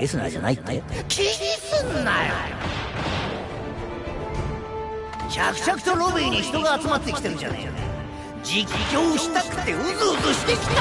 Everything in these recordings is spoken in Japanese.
リスナーじゃないって。気にすんなよ。着々とロビーに人が集まってきてるじゃねえよ。自供したくてうずうずしてきたぜ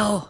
Bill.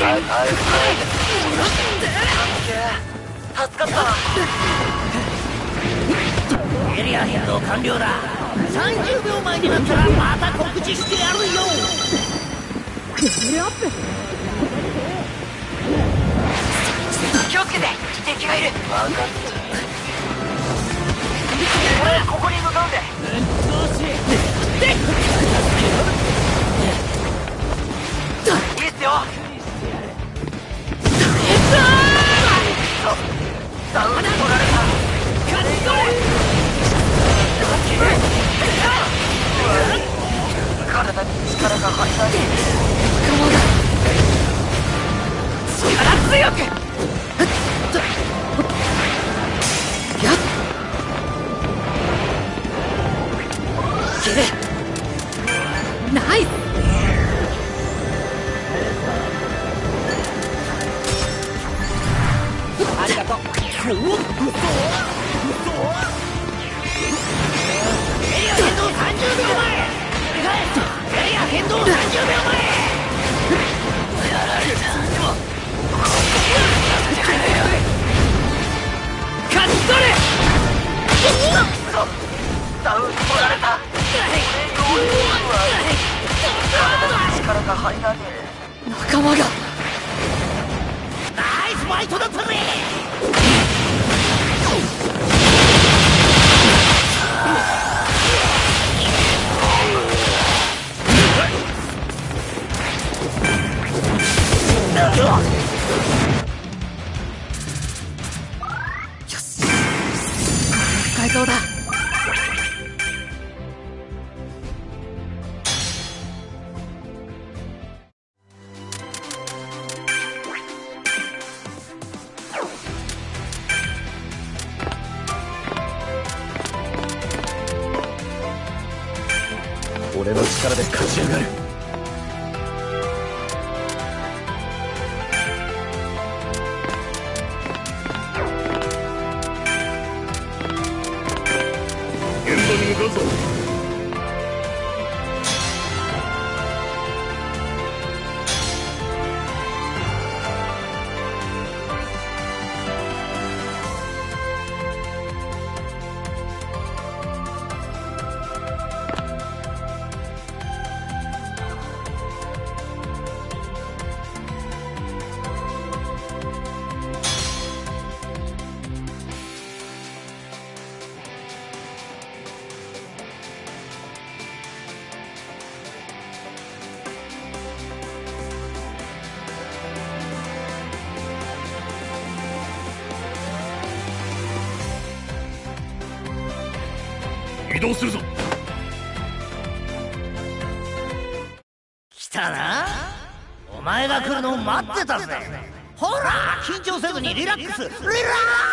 助かった。エリア変動完了だ30秒前になった。らまた。告知してやるよ気をつけて敵がいる分かった。俺ここに向かうんでうっとうしいいいっすよダウン取られた体に力が入らない力強く。の待ってたぜ。ほら緊張せずにリラックス。リラックス。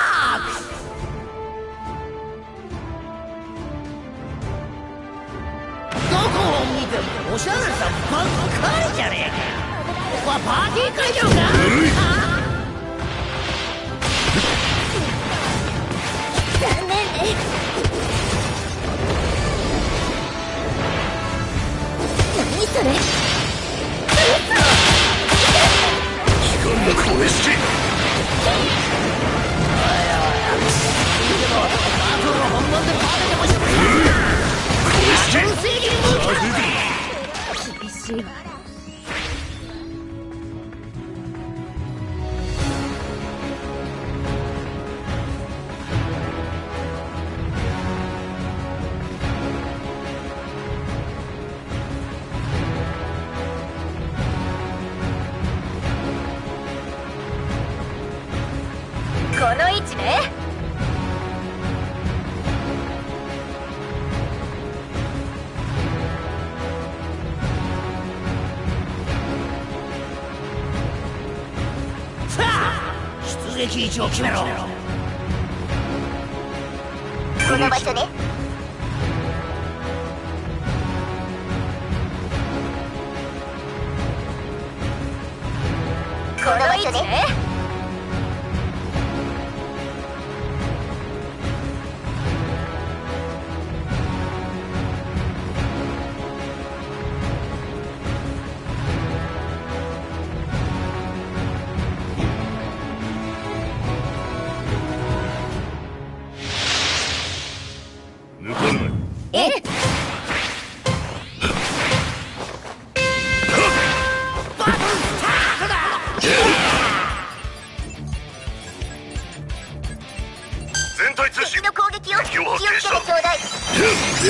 撃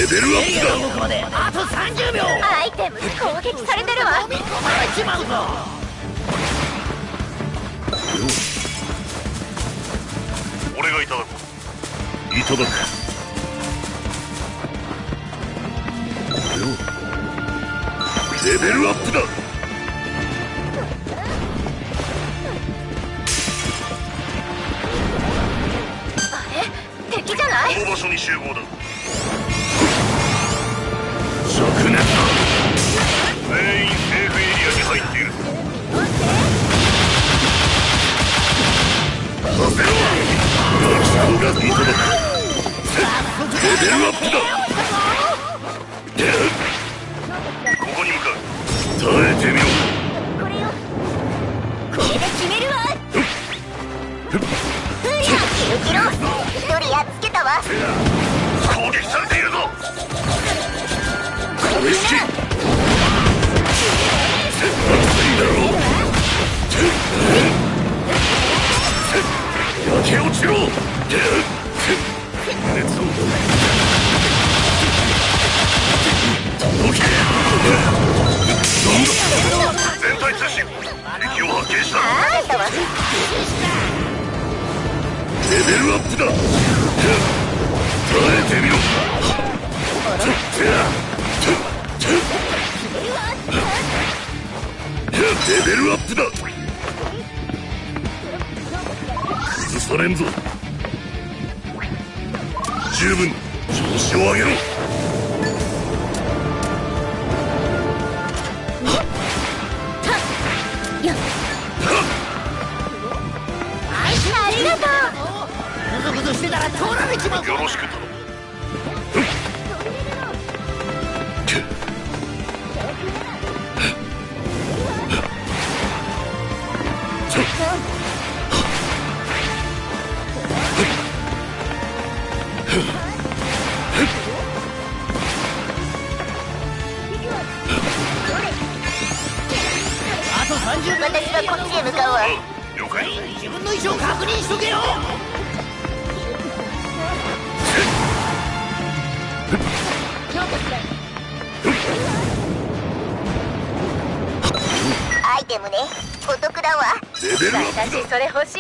ベルアッ動くまであと30秒。アイテム攻撃されてるわ。飲み込まれちまうぞプだ俺がいただくいただく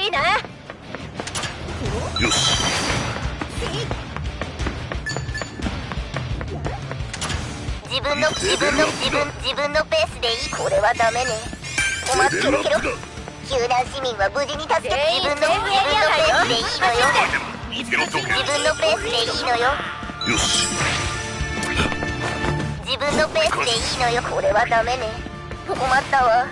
よし。自分の自分の自分自分のペースでいい。これはダメね。お待ちレベルアッケロ救難市民は無事に助け自分の自分のペースでいいのよ。自分のペースでいいのよ。よし。自分のペースでいいのよ。これはダメね。困ったわ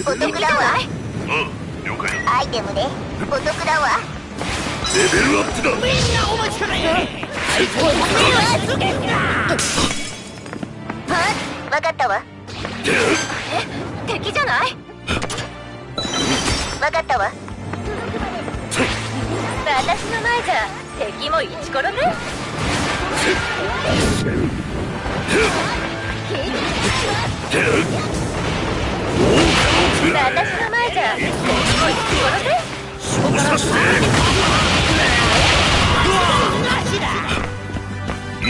お得だわ。ああ了解だアイテムねお得だわ。レベルアップだみん。なお待ちかねはわ。かったわ。え敵じゃないわ。かったわ。私の前じゃ敵もイチコロね私の前じゃ敵もイチコロねそうさせて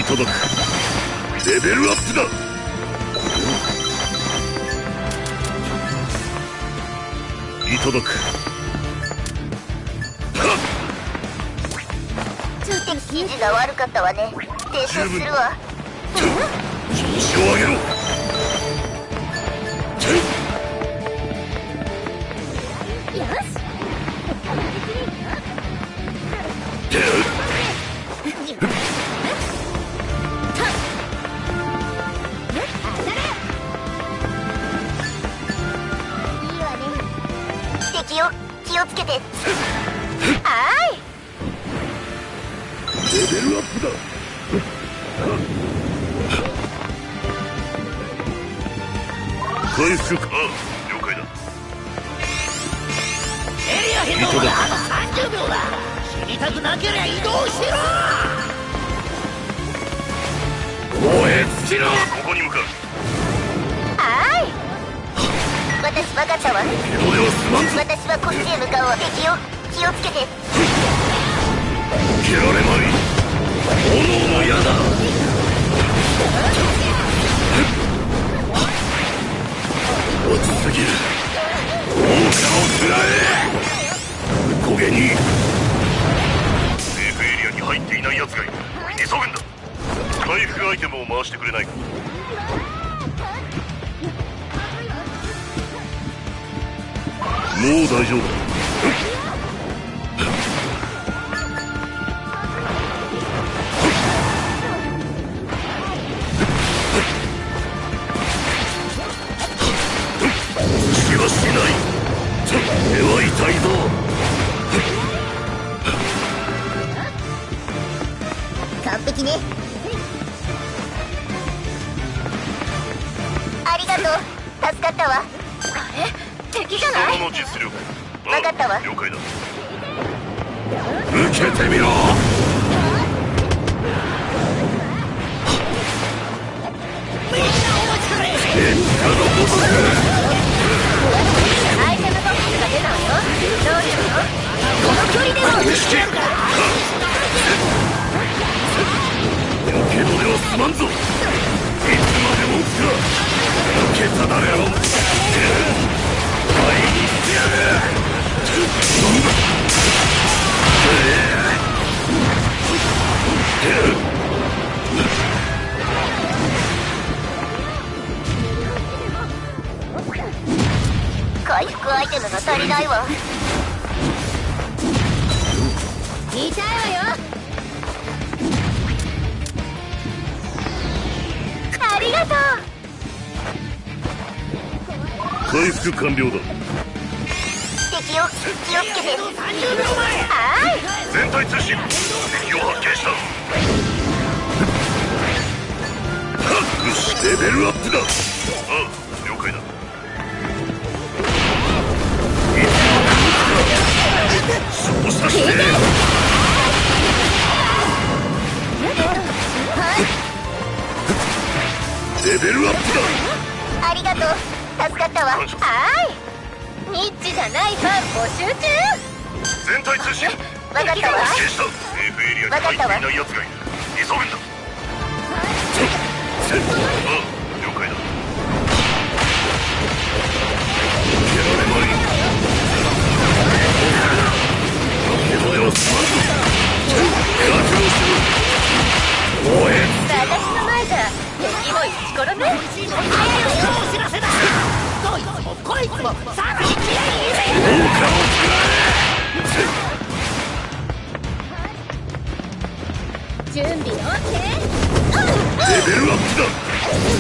いただくレベルアップだいただくはっ指示が悪かったわね訂正す。るわ調子を上げろ回復アイテムを回してくれないか。もう大丈夫。だ気はしない。手は痛いぞ。完璧ね。かったわ。あれ？敵じゃない？その実力わかったわ。了解だ。受けてみろ。アイテムボックスが出たわよ。どういう。のこの距離でもやけどではすまんぞ。いつまでも撃つか受けただれろ倍にしてやる回復アイテムが足りないわ。痛いわよ。回復完了だ。敵よ気をつけて。30秒前はーい。全体通信。敵を発見した。よしレベルアップだ。ああ了解だ。てレベルアップだ。ありがとうったわはーい。ニッチじゃないファン募集中。全体通信。わかったわ。発見した。セーフエリアに入っていない奴がいる。急ぐんだ。せっああ了解だ。蹴られまいけどではすまんぞ覚悟しろ応援私の前じゃ敵も一ちころね早いおこいつもさらに気合い入れ王家を準備 OK レベルアップだ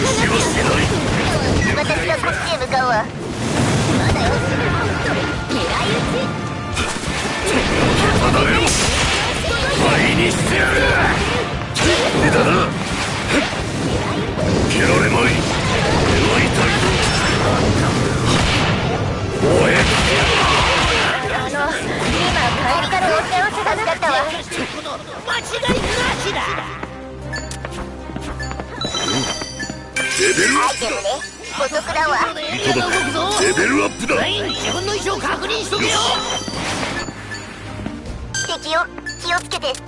死はしない私がこっちへ向かうわまだよ狙い撃ただれろ倍にしてやる無駄だ蹴られまい敵よ気をつけて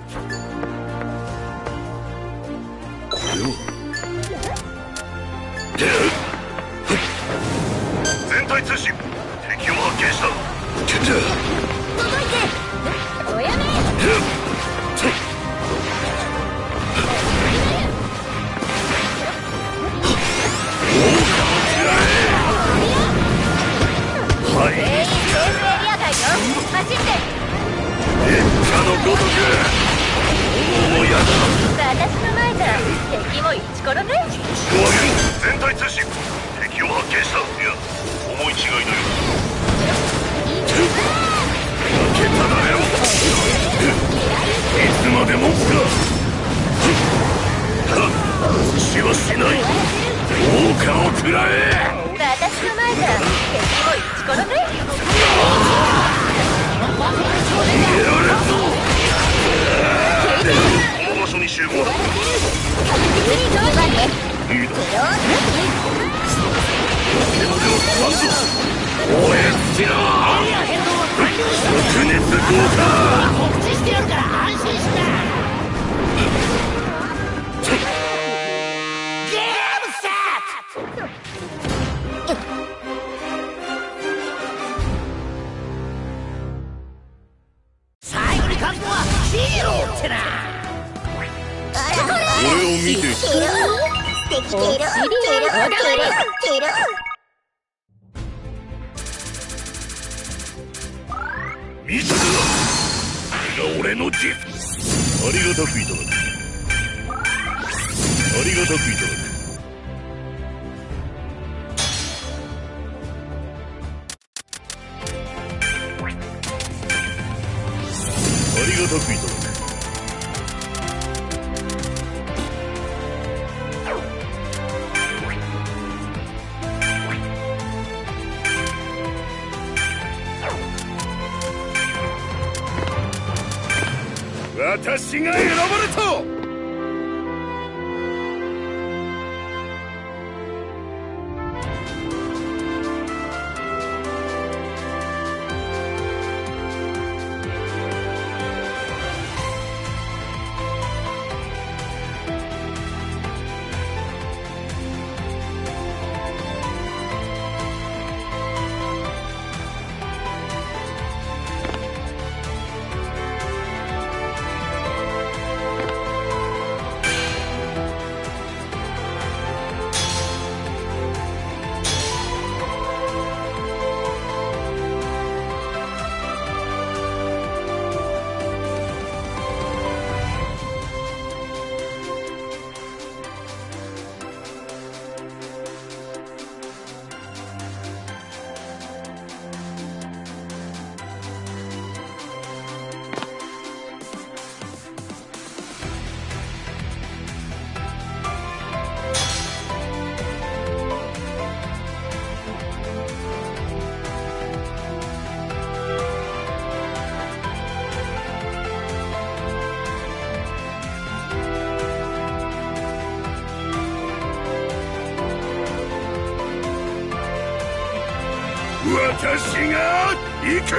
私が行く。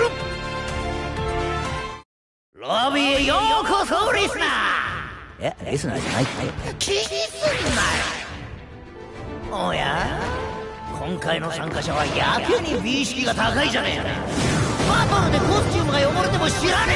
ロビーへようこそリスナー。えリスナーじゃない気にすんなよ。おや？今回の参加者はやけに美意識が高いじゃねえか。バトルでコスチュームが汚れても知らね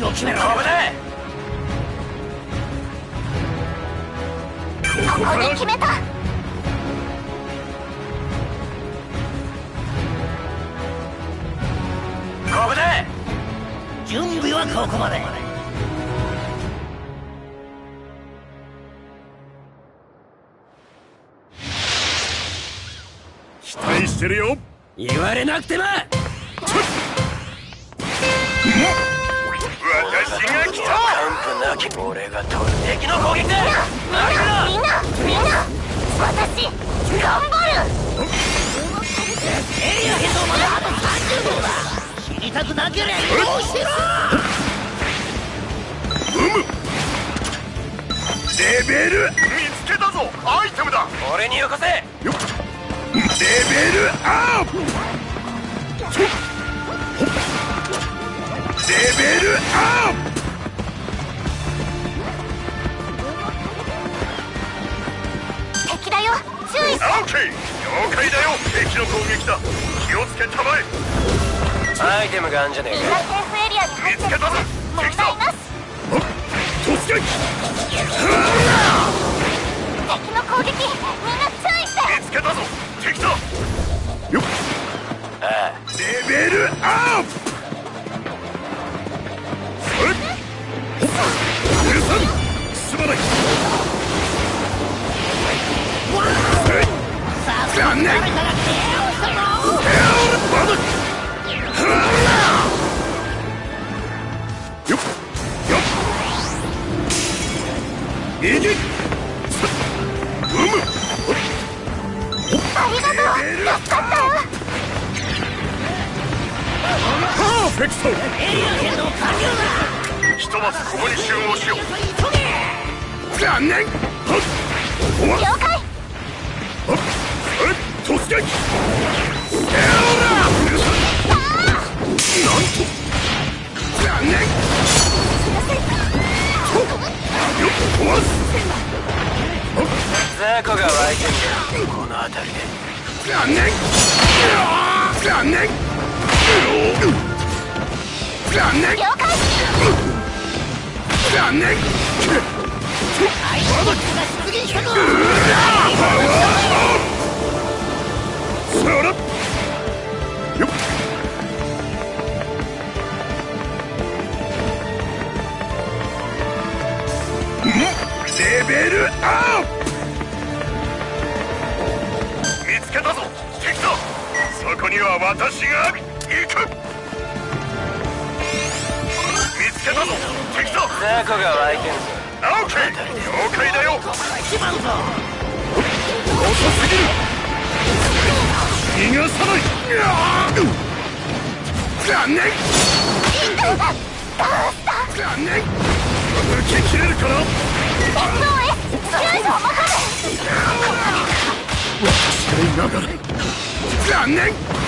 you'll kill. 残念と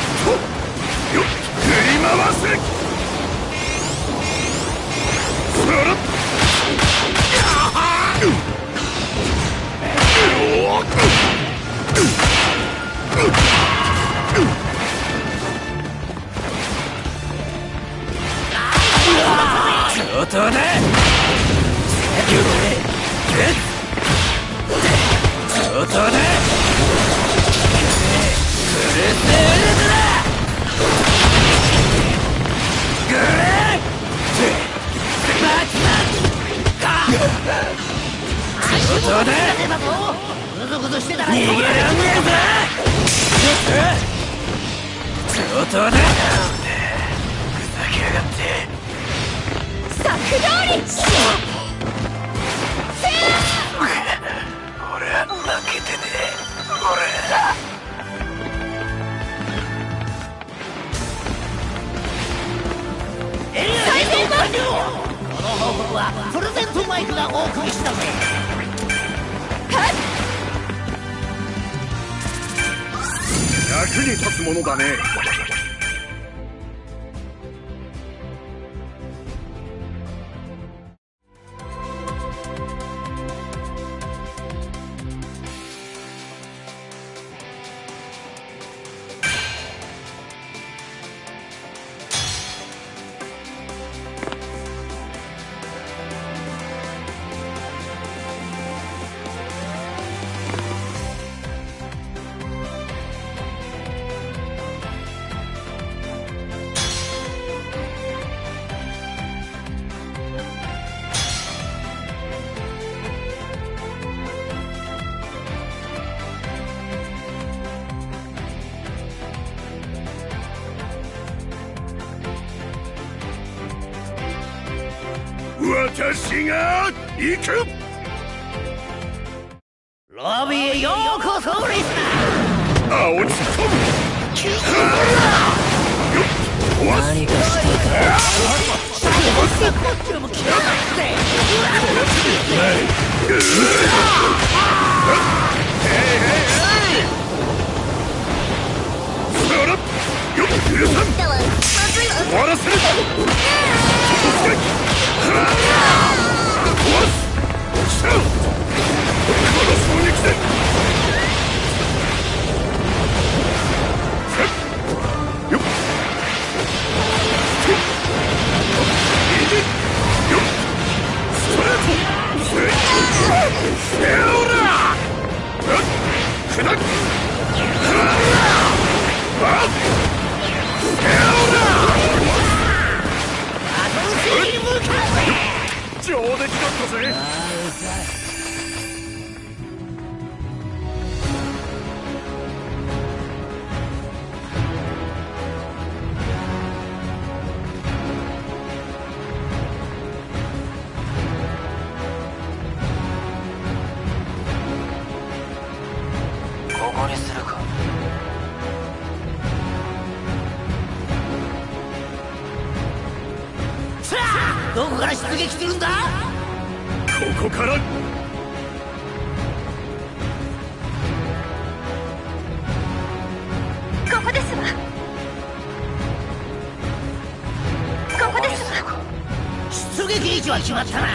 しまったな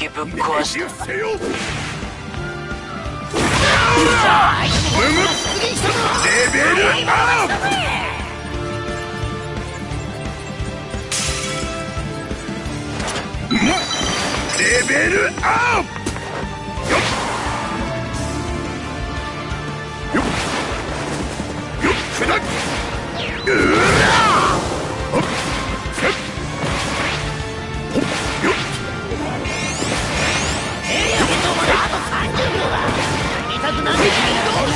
けぶっ壊した。よく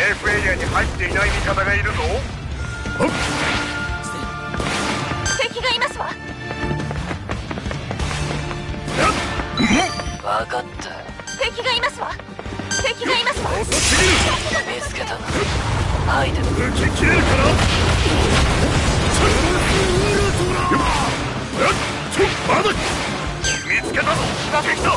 セーフエリアに入っていない味方がいるぞ。敵がいますわ。う分かった。敵がいますわ。敵がいますわ。遅すぎる見つけたな。アイテム受け切れるかな？ちょまだ。見つけたぞ。敵だ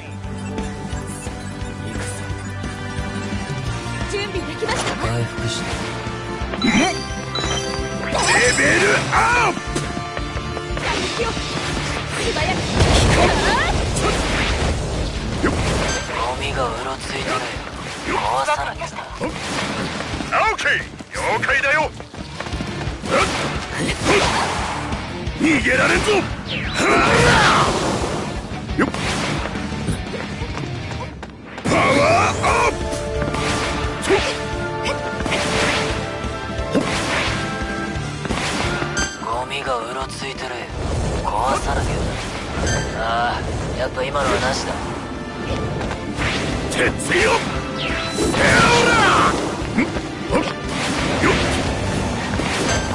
きましたわ回復して。レベルアップ！打撃を素早くゴミがうろついてるよ。壊さなきゃなオーケー！了解だよ！逃げられんぞろついてる。よ壊さなきゃなああやっぱ今のはなしだ。鉄よセオラんよっ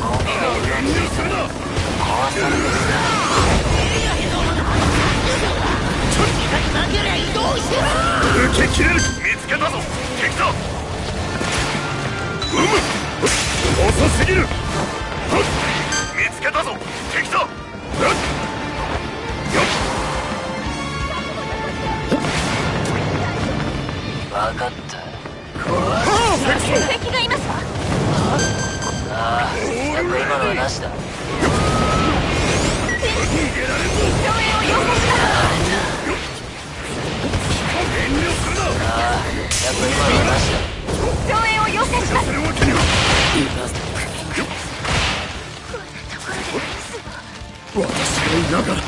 ゴミがうろ遠慮する。な壊さなきゃ受け切れる。見つけたぞ。敵だ。うむ。遅すぎる。はっかった。敵がいますわああやっぱ今のはなやっぱ今のはなしだ。私がいながら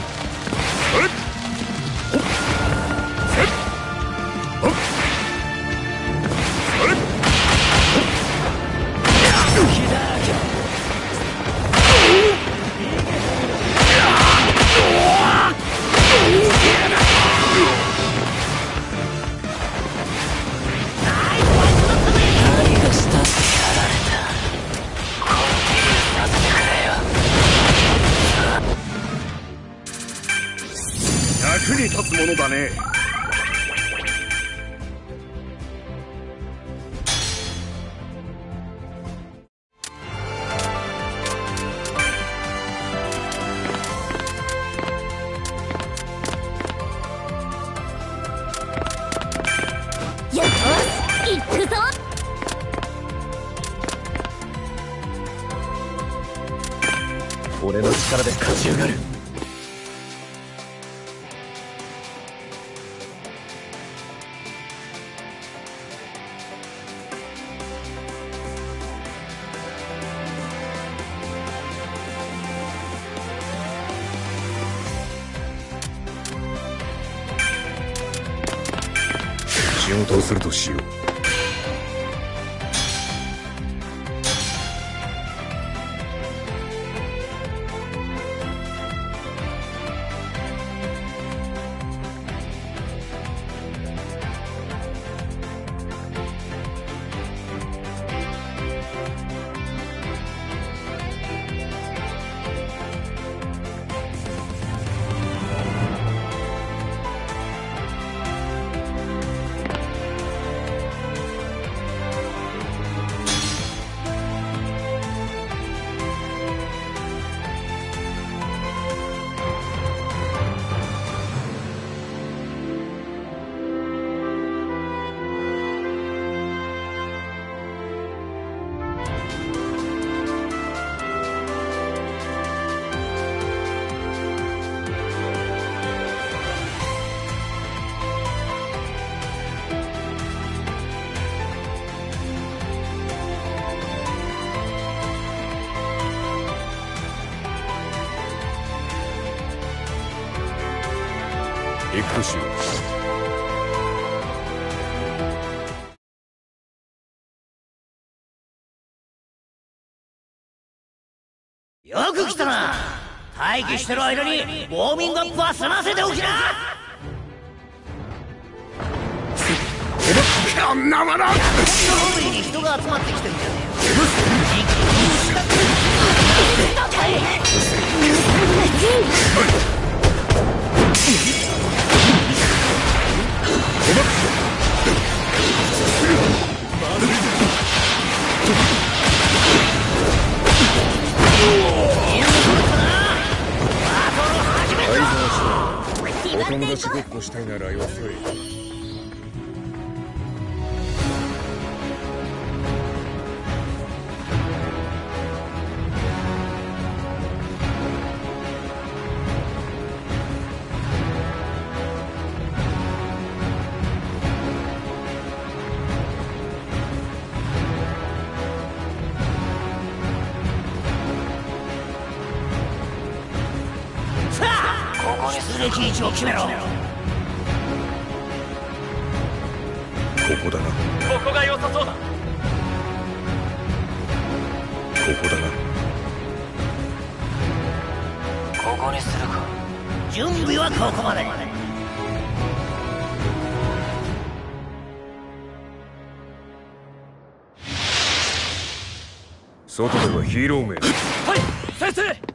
よく来たな。待機してる間にウォーミングアップは済ませておきな。こんなものに人が集まってきてんじゃねえよお友達ごっこしたいならよい置を決めろ。ここだな。ここが良さそうだ。ここだな。ここにするか。準備はここまで。外ではヒーロー名はい先生。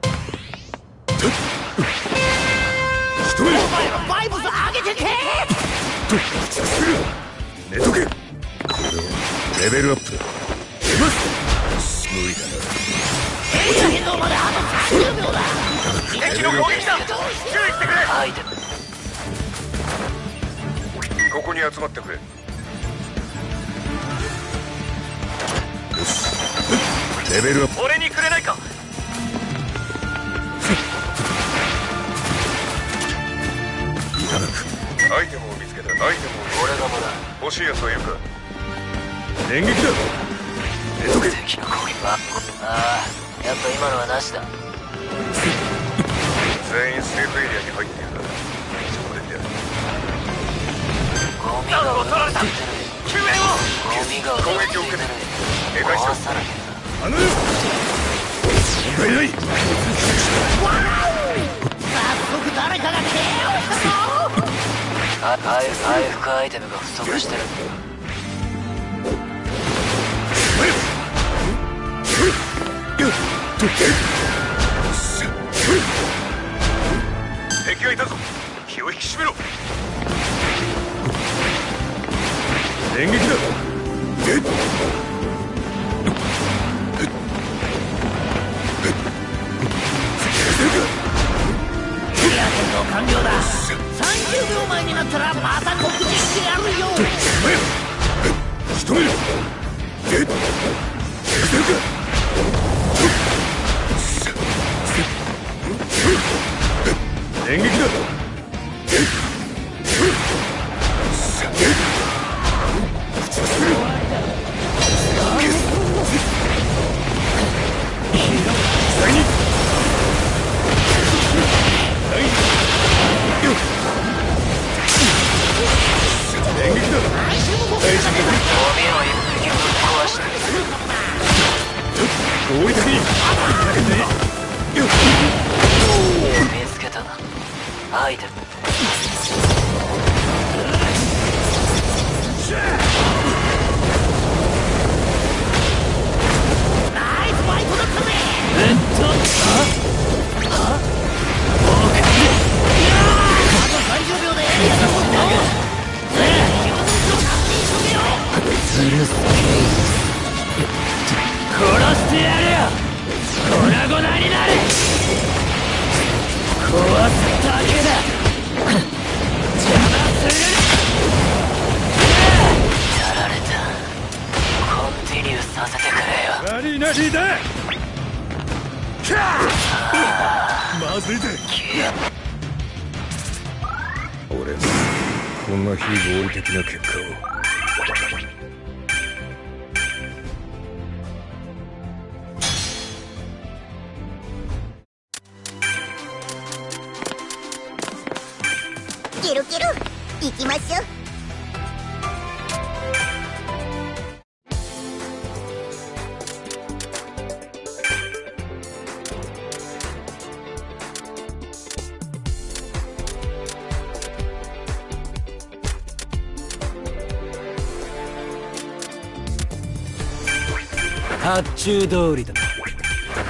発注通りだ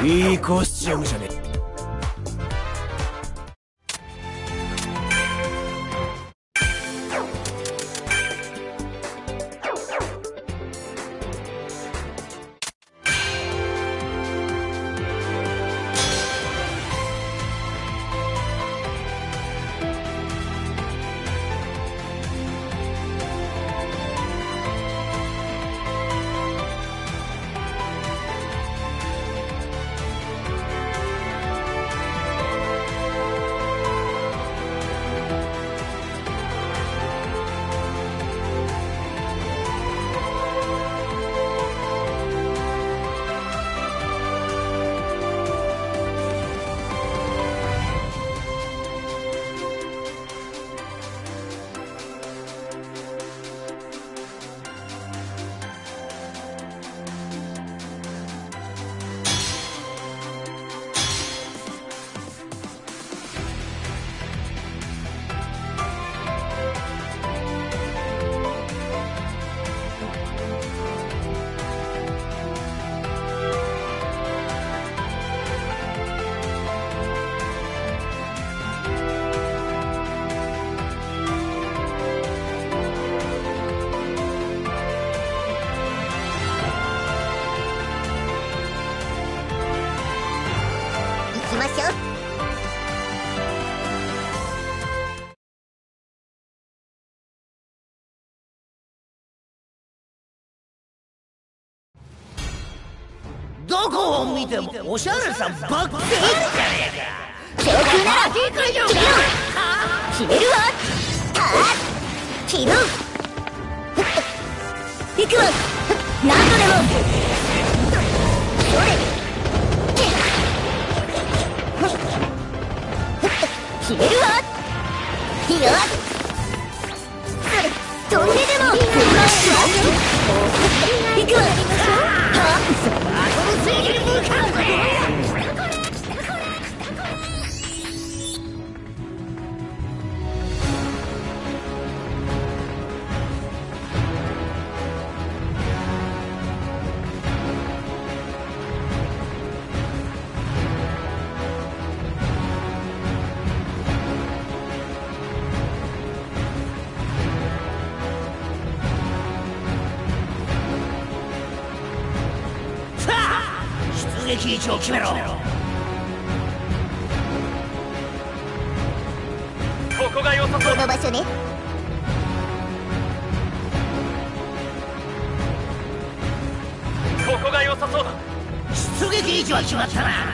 いいコスチュームじゃね見てもおしゃれさんばっかりじゃねえかなら決めるわあろ行くわ何度でもどれでも行くわ看看怎么样置を決めろ。ここがよさそう。ここがさそう。出撃位置は決まったな。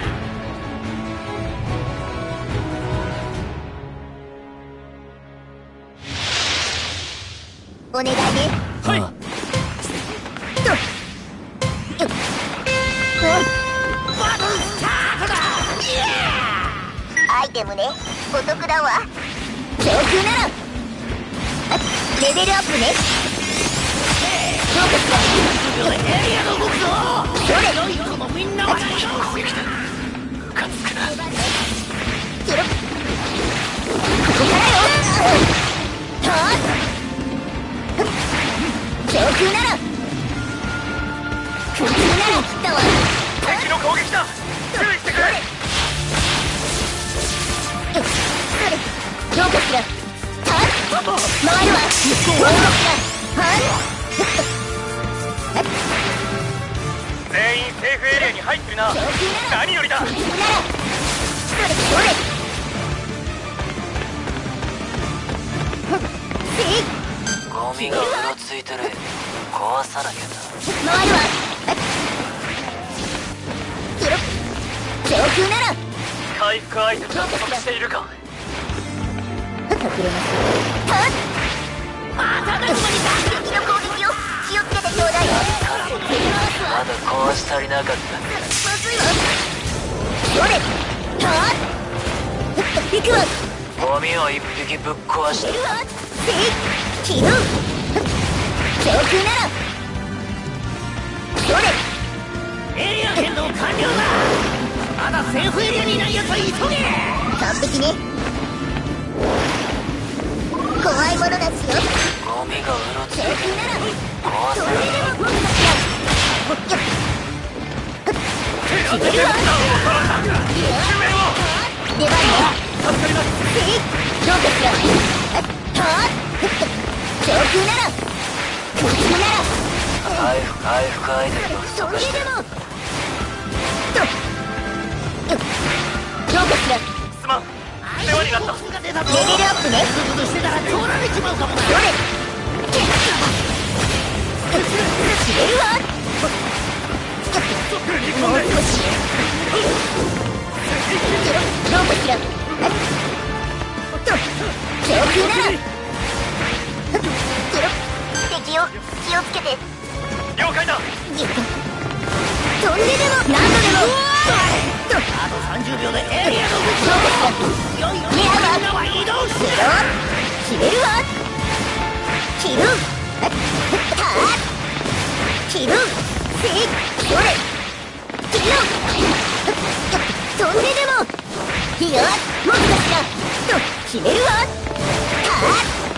決めるわ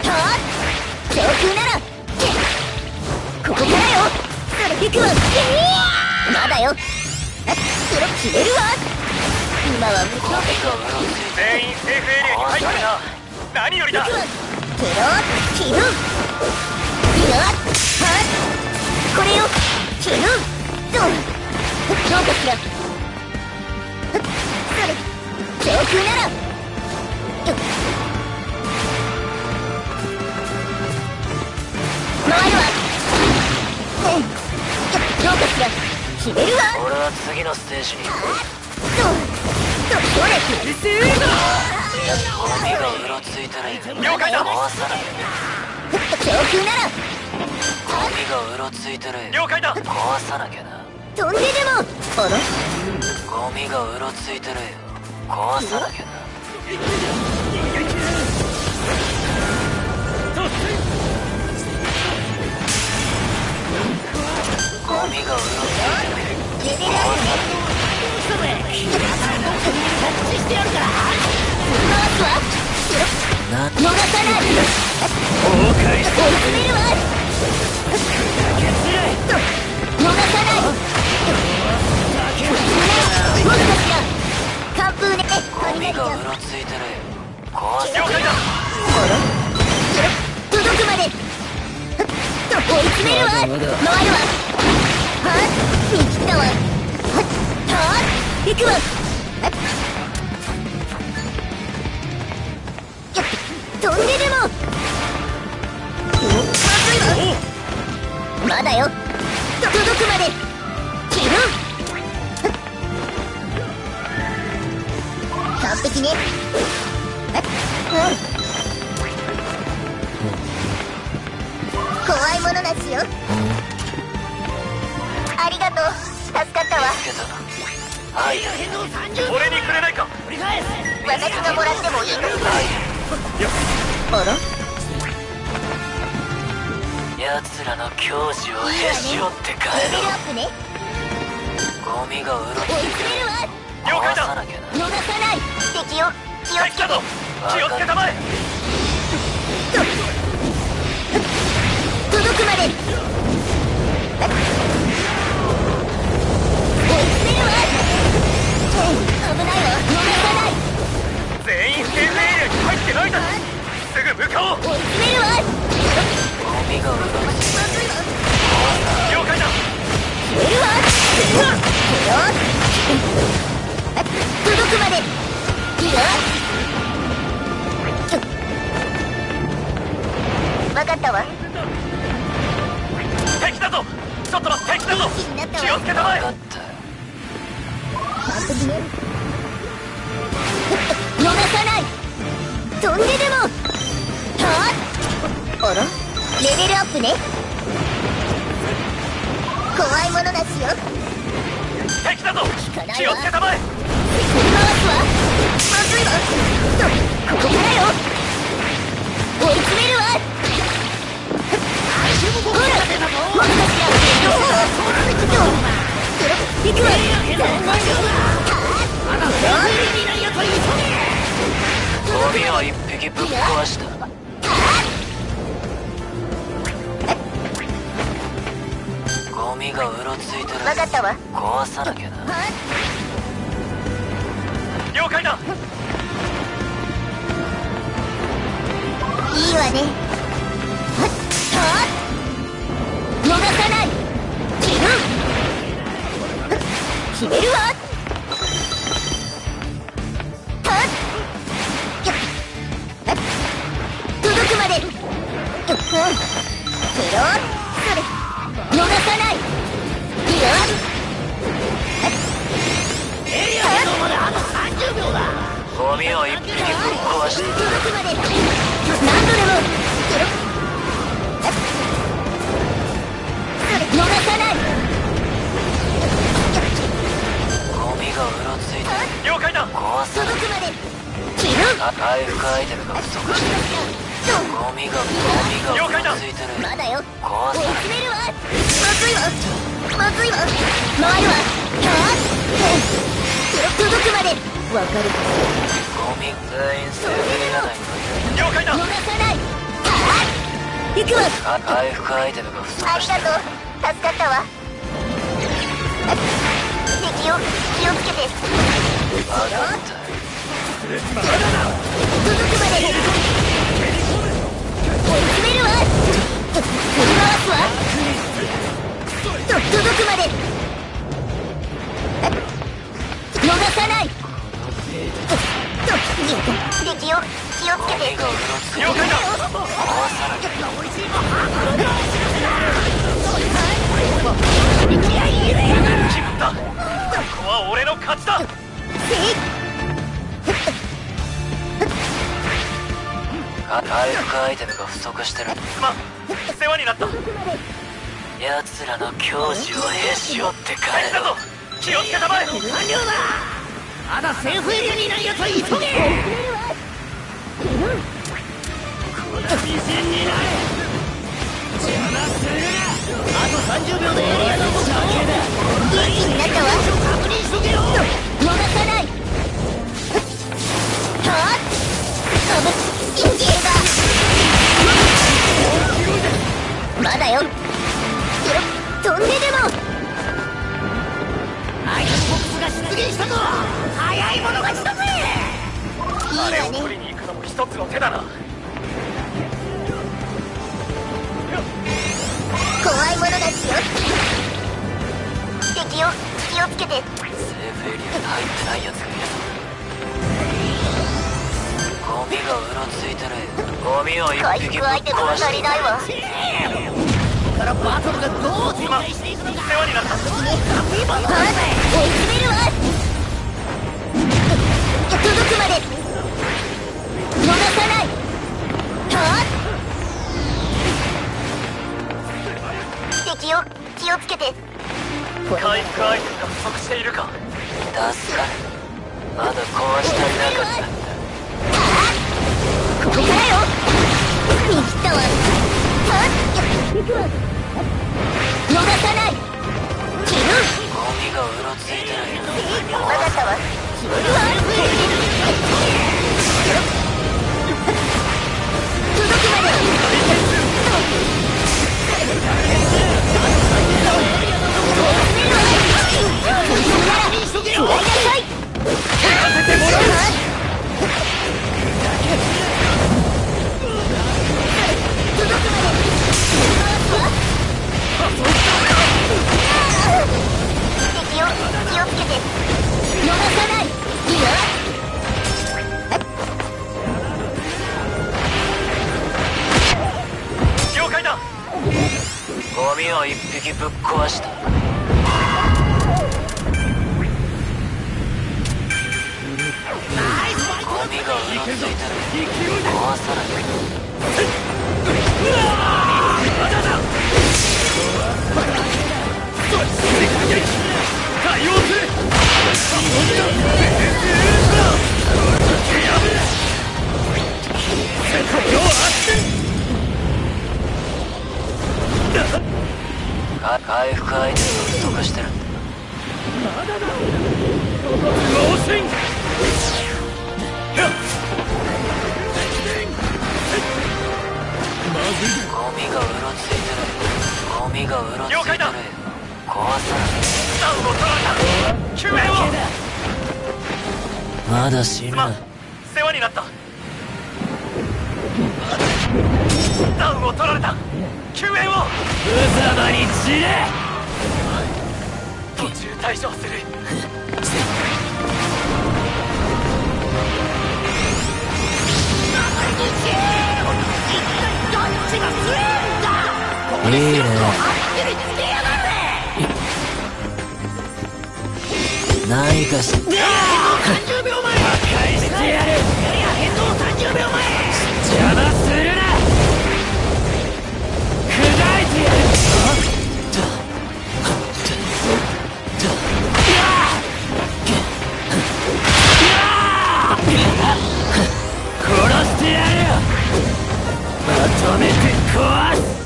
たた上空ならここからよそれ行くわまだよそれ決めるわ今は無条件全員セーフエリアに入ってるな何よりだテロキルいやはこれよキルドンどうかしらそれ上空なら決めるわ俺は次のステージに行くドンドンそれするぞ。ゴミがうろついたら了解だ壊さない上空ならゴミがうろついてる了解だ壊さなきゃな飛んででもあらゴミがうろついてる。壊さなきゃな。逃さない届くまでと追い詰めるわ回るわはっ見切ったわはっはっ行くわはっよっ飛んででもおまずいわまだよ。届くまで。切る完璧怖いものなしよ。ありがとう。助かったわ。つけたなはい変動30俺にくれないか？私がもらってもいいのあら？奴らの矜持をへし折って帰ろアップね。うゴミがうろつ追いいてる了解だ。逃さない敵を気をつけて。気をつけたまえ。届くまで。危ないわ。逃さない。全員セーフエリアに入ってないだすぐ向かおう。追い詰めるわ了解だ。るわよ届くまで分かったわ。敵だぞ。ちょっと待って敵だぞ。気をわつけたまえ。逃さない。飛んででも。はあ。あら？レベルアップね。怖いものなしよ。敵だぞ。気をつけたまえ。振り回すわずいわとここからよ追い詰めるわほら私ら行くわゴミを一匹ぶっ壊した。ゴミがうろついてる分かったわ。壊さなきゃな了解だ。いいわね。はっはっ逃さない決めるわはっ届くまでよっうんケロッそれ逃さないゴミを一匹ぶっ壊した届くまで何度でもケロッそれ逃さないゴミがうろついて了解だ。壊さな届くまで切る回復アイテムが不足してるゴミがゴミがうろついてるまだよ追い壊さな詰めるわまずいわまずいわ回るわはっ届くまでわかるゴミ全員セーブエリア内に了解だ逃さない。行くわ。あ回復アイテムが不あり足してるがとう。助かったわ。敵を気をつけて。分かった届くまで。追い詰めるわ振り回すわと届くまで。逃さないと敵を気をつけてゴミがうろついてる了解だ壊さなきゃ自分だここは俺の勝ちだあ回復アイテムが不足してるすまん世話になった奴らの矜持をへし折って帰大事だぞろう気をつけたまえ完了だまだセーフエリアにいないやつは急げ遅れるわこの美人になれ邪魔するなあと30秒でエリアの動きだ元気になったわ確認しとけよ逃さないはっ飛ぶ神経がまだよ飛んででも。ボックスが出現したぞ。早い者勝ちだぜ。あれを取りに行くのも一つの手だな怖い者たちよ。敵を気をつけて。セーフエリアに入ってない奴がいる。ぞゴミがうろついてるゴミを回一匹ぶっ壊し足りないわか。らバトルがどう展開していくのか。世話になったはい追い詰めるわくまで。逃さない。はっ敵を気をつけて。回復アイテムが不足しているか？助かるまだ壊したいなかった。ここからよ見切ったわは逃さない。切るゴミがうろついてる分かったわ敵を気をつけて。逃さ了解だ。ゴミを一匹ぶっ壊した。ゴミがうろついてる壊さなきゃ。対応するか回復アイテムを不足してるんだまだだゴミがうろついてる。ゴミがうろついてる。壊さない。救援をまだ死ぬ。すまん世話になった。ダウンを取られた。救援を。無様に散れ。途中退場する。いいね何かし30秒前破壊してやる変動30秒前邪魔するな。砕いてやる。殺してやるよ。まとめて壊す。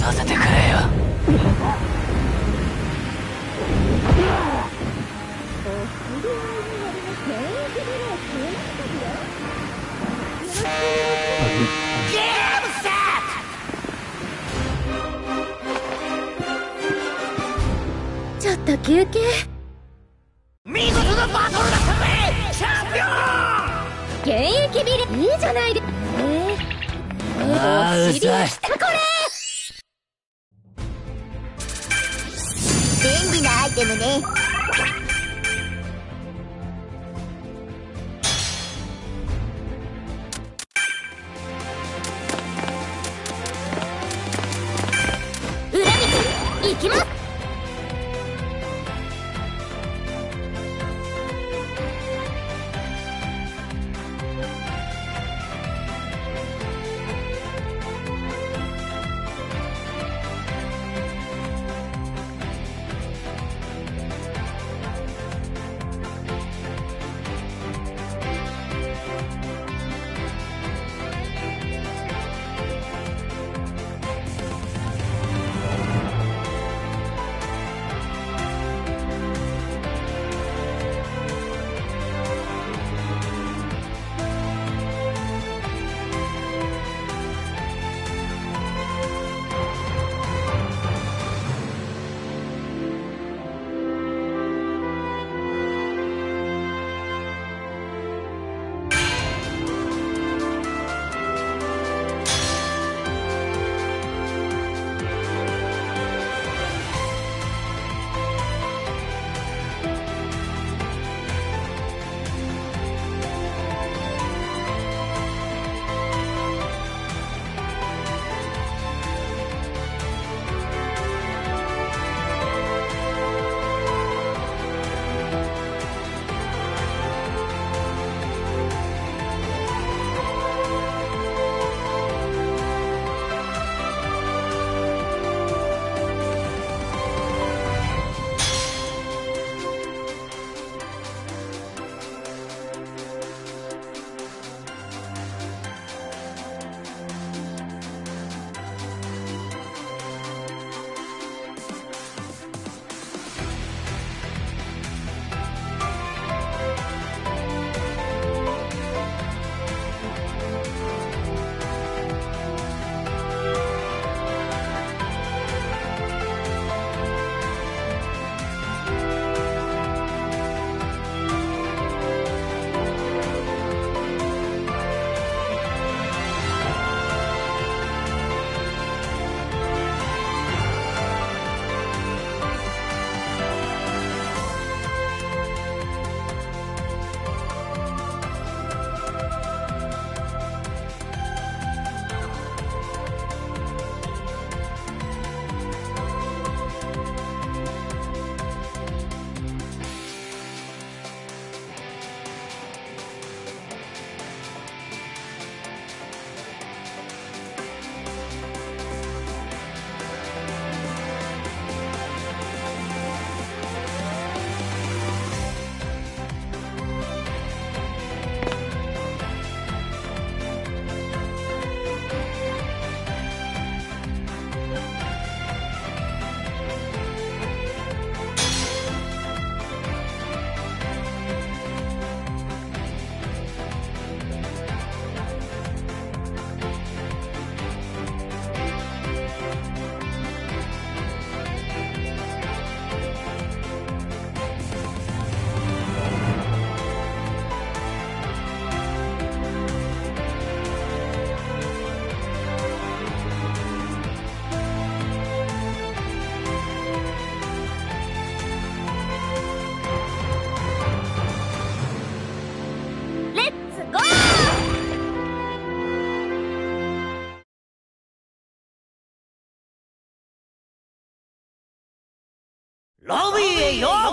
させてくれよ。っと休憩。見事なバトルだったぜ。チャンピオン。現役ビレいいじゃないで。えー、あー。うざい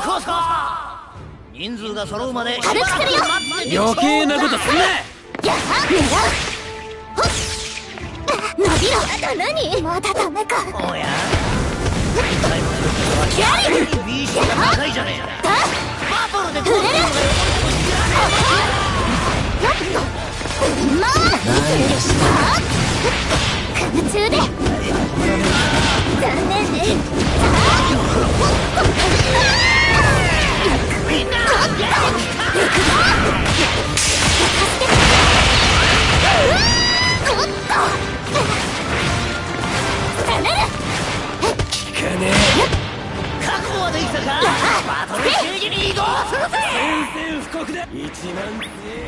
こそ人数が揃うまで。軽くするよ余計なことすんな。やはっ伸びろまだ何まだダメかおや今回のはやれ BC が高いじゃねえかだバトルでこういうのがよまあは空中で残念ね動するぜ宣戦布告だ一万強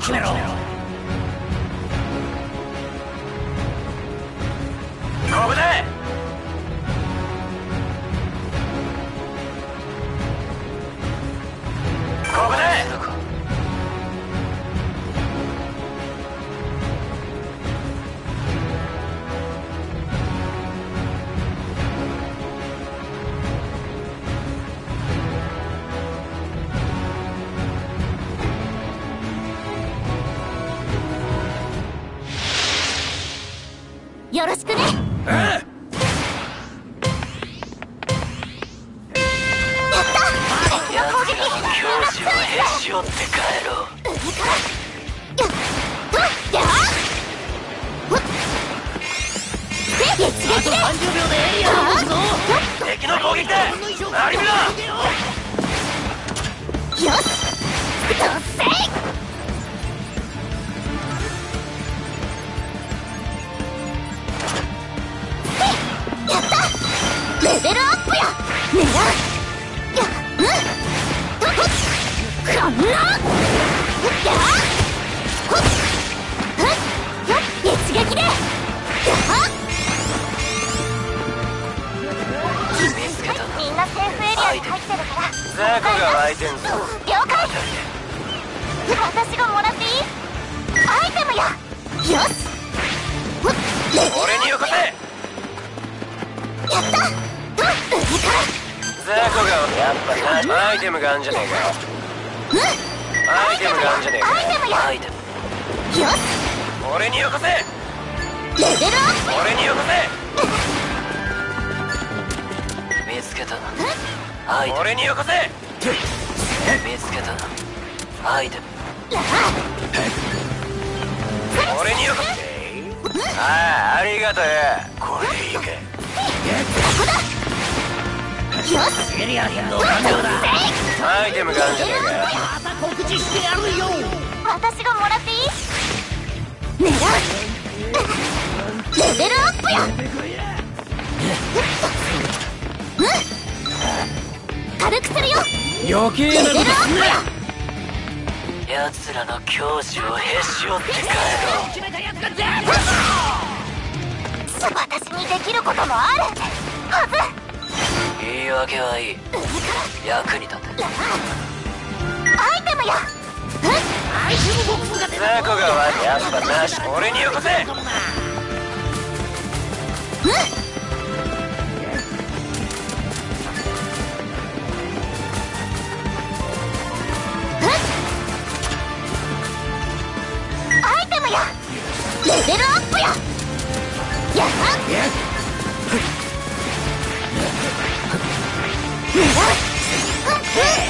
出俺によこせ！レベルアップ！俺によこせ！見つけたなアイテム俺によこせ！見つけたなアイテムや俺によこせ！ああありがとう。これでいいかよし！エリアだ？アイテムまた告知してやるよ！私がもらっていい？狙うレベルアップやう。ん軽くするよ余計なレベルアップや奴らの教師をへし折って帰ろ決めたやつが出る私にできることもあるはず。言い訳はいい。役に立て。アイテムや。アイテムボックスが出た雑魚がわやっぱなし。俺によこせ。アイテムやレベルアップややは狙う見つけた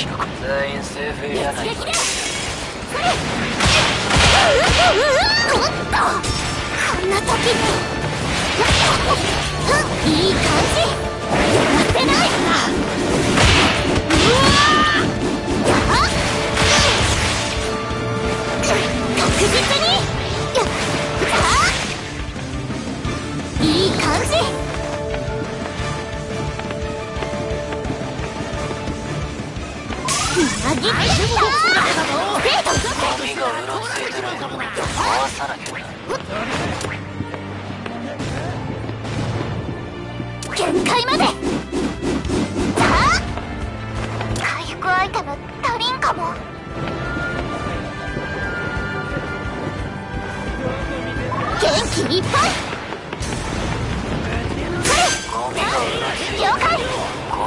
セーフエリア内撃でそれおっとこんな時に。いい感じやってないなうわやっ確実にやっいい感じ。限界までさあ回復アイテム足りんかも元気いっぱい了解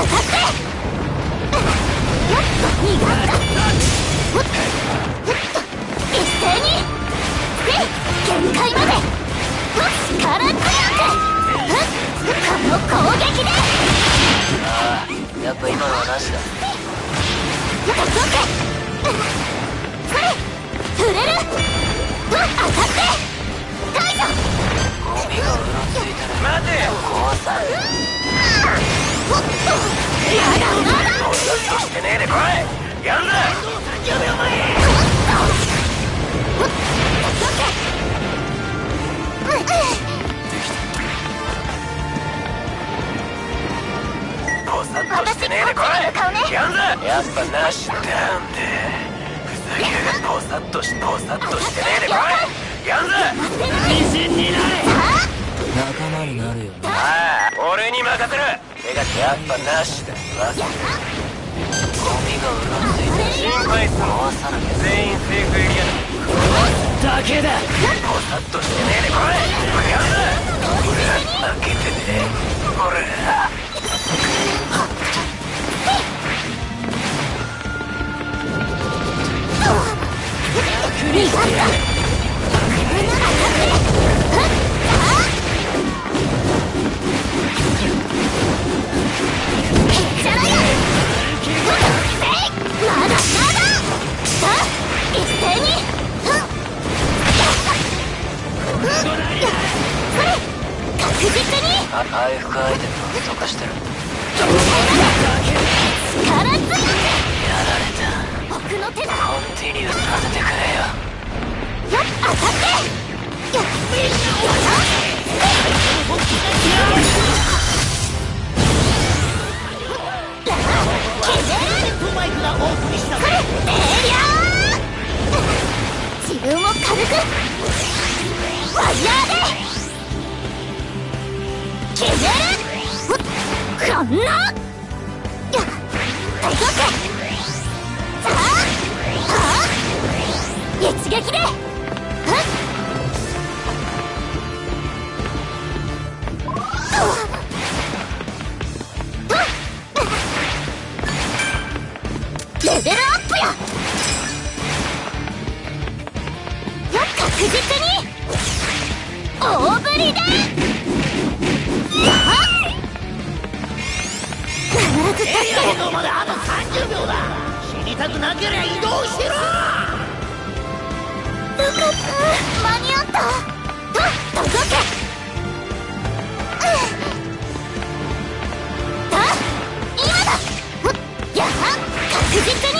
限界まで。おっ力強くふっこの攻撃でああやっぱ今のはなしだ。よっとけそれ触れるうわっなしなんでふざけやがボサッとしボサッとしてねえで来いやんぜ。仲間になるよああ俺に任せるてかやっぱなしだ。わゴミがうろついて心配する壊さなきゃ全員セーフエリアだだけだ。ボサッとしてねえで来いやんぜ俺は負けてねえ。俺ま回復アイテムを不足してる力強くやられた僕の手だコンティニューさせてくれよよっ当たってよっトマイクがお送りしたぜ自分を軽くワイヤーで決める。こんな。やっとけさあ。はあ。一撃でふっやったくなけりゃ移動しろよかっ確実に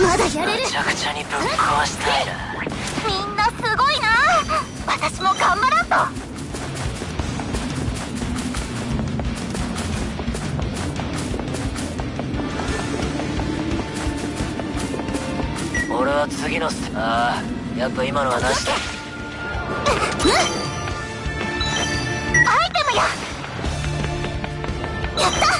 まだやれる。めちゃくちゃにぶっ壊したいな。みんなすごいな。私も頑張らんと。俺は次のステああやっぱ今のはなしだ。アイテムや。やった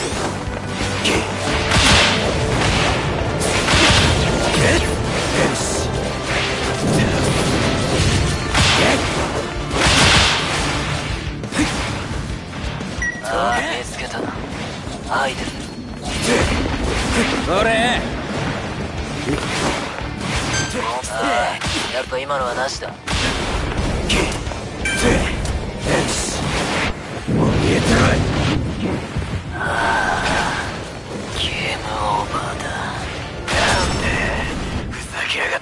やは触れるへっちゃら確実に当たってうわゴミを一匹ぶっ壊しああ見つけたアイテム俺ああやっぱ今のはなしだで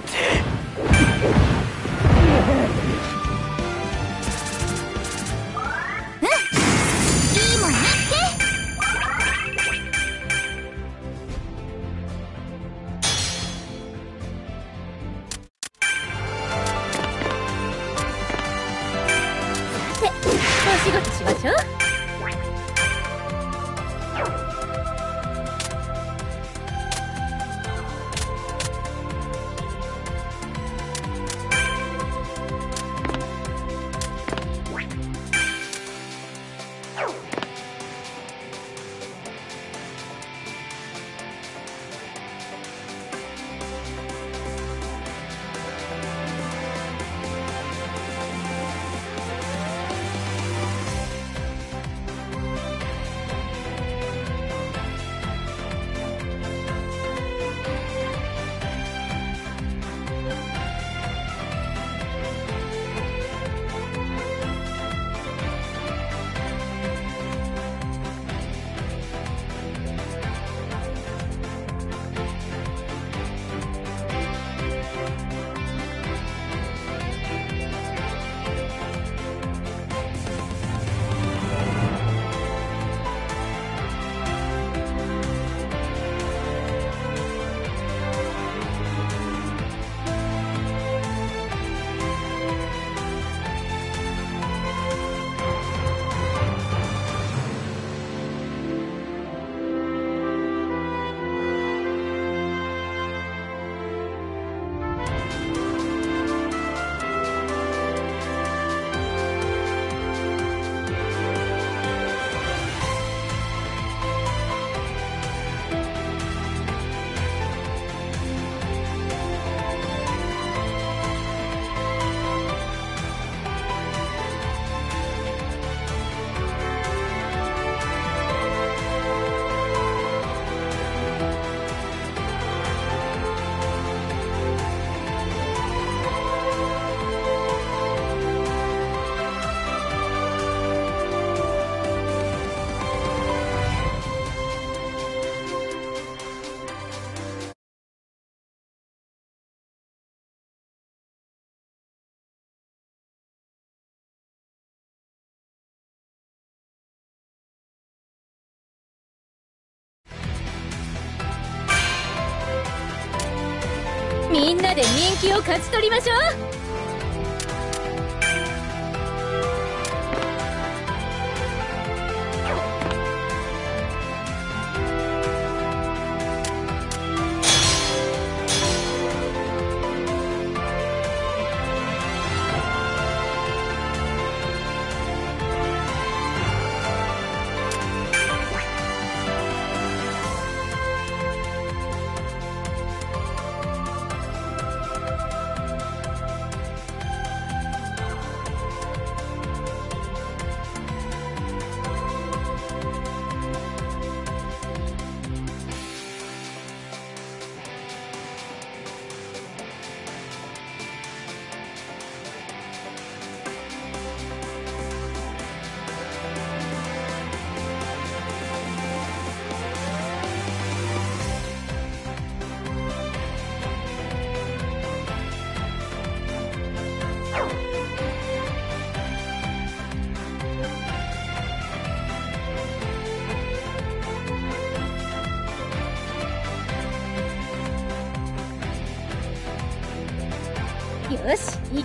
で人気を勝ち取りましょう。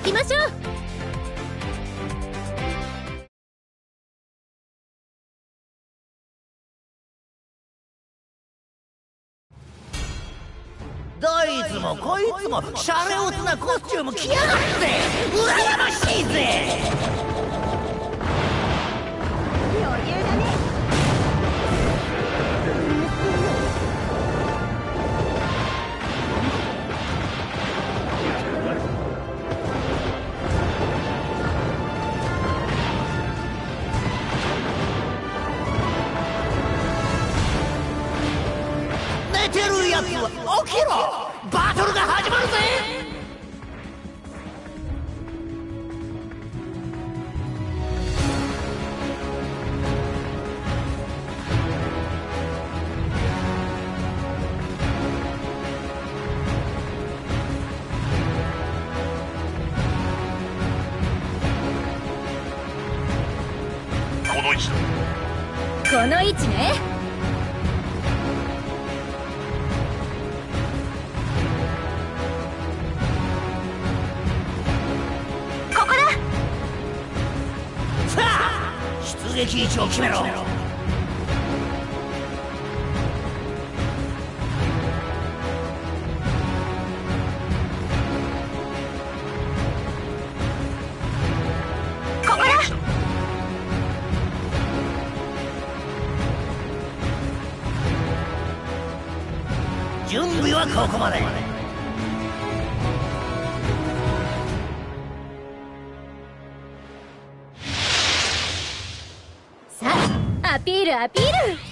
きましょう。もこいつもシャレオツなコスチューム着やがって。ましいぜ。G. Joe Kittle. Peter!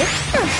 It's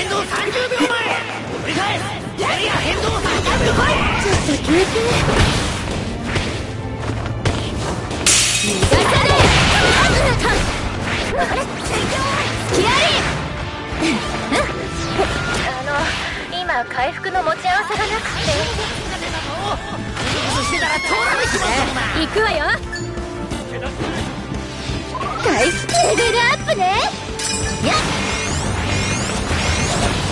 変動30秒前繰り返すエリア変動30秒前ちょっと休憩逃がされキラリあの今回復の持ち合わせがなくて。して。たら取られちまう行くわよ回復レベルアップねやっ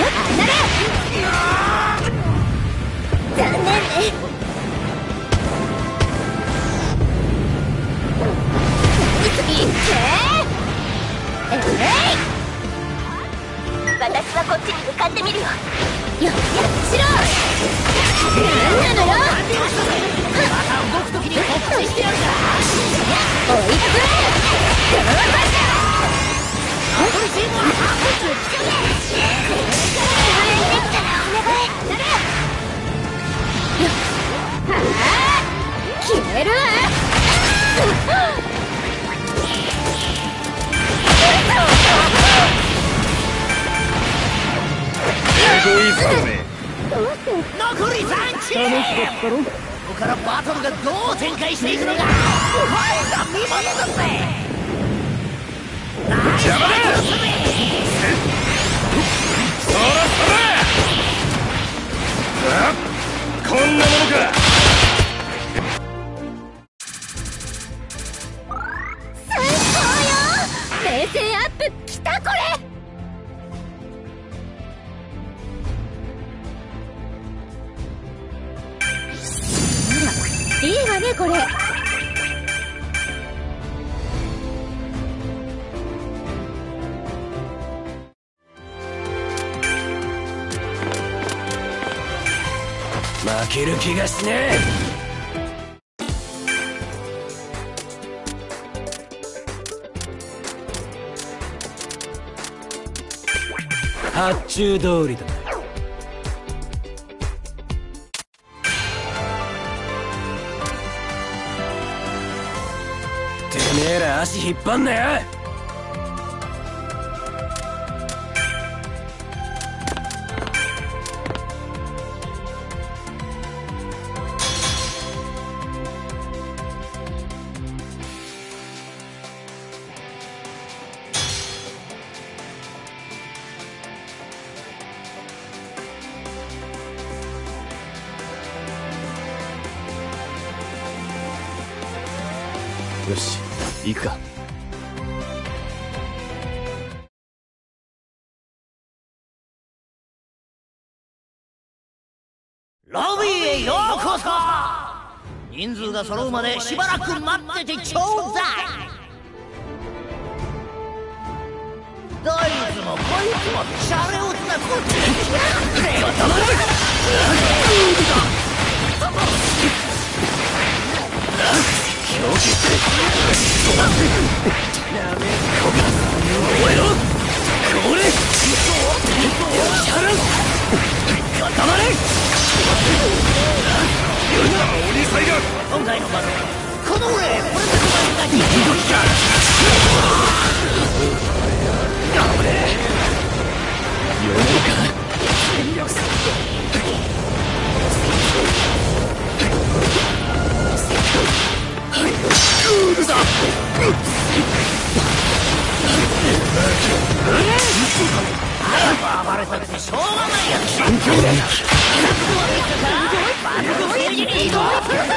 残念ねいってえ私はこっちに向かってみるよいややっし。ろなんなのよまた動く時に告知してやるから追いつく残りチー消える。わエゴイズムめ残り3チームここからバトルがどう展開していくのかファイザ見ものだぜ邪魔だこんなものか。最高よ。冷静アップ。きたこれ。ほらいいわねこれ。ける気がしねえ。発注通りだ。てめえら足引っ張んなよよ人数が揃うまでしばらく待っててちょうだい。どいつもこいつもシャレオツなこっちに来やがってよ黙れ今回のバトルこの俺プレゼントマンが人気だ。暴れたくてしょうがないやつだ覚悟はできたかバトルステージに移動するぜ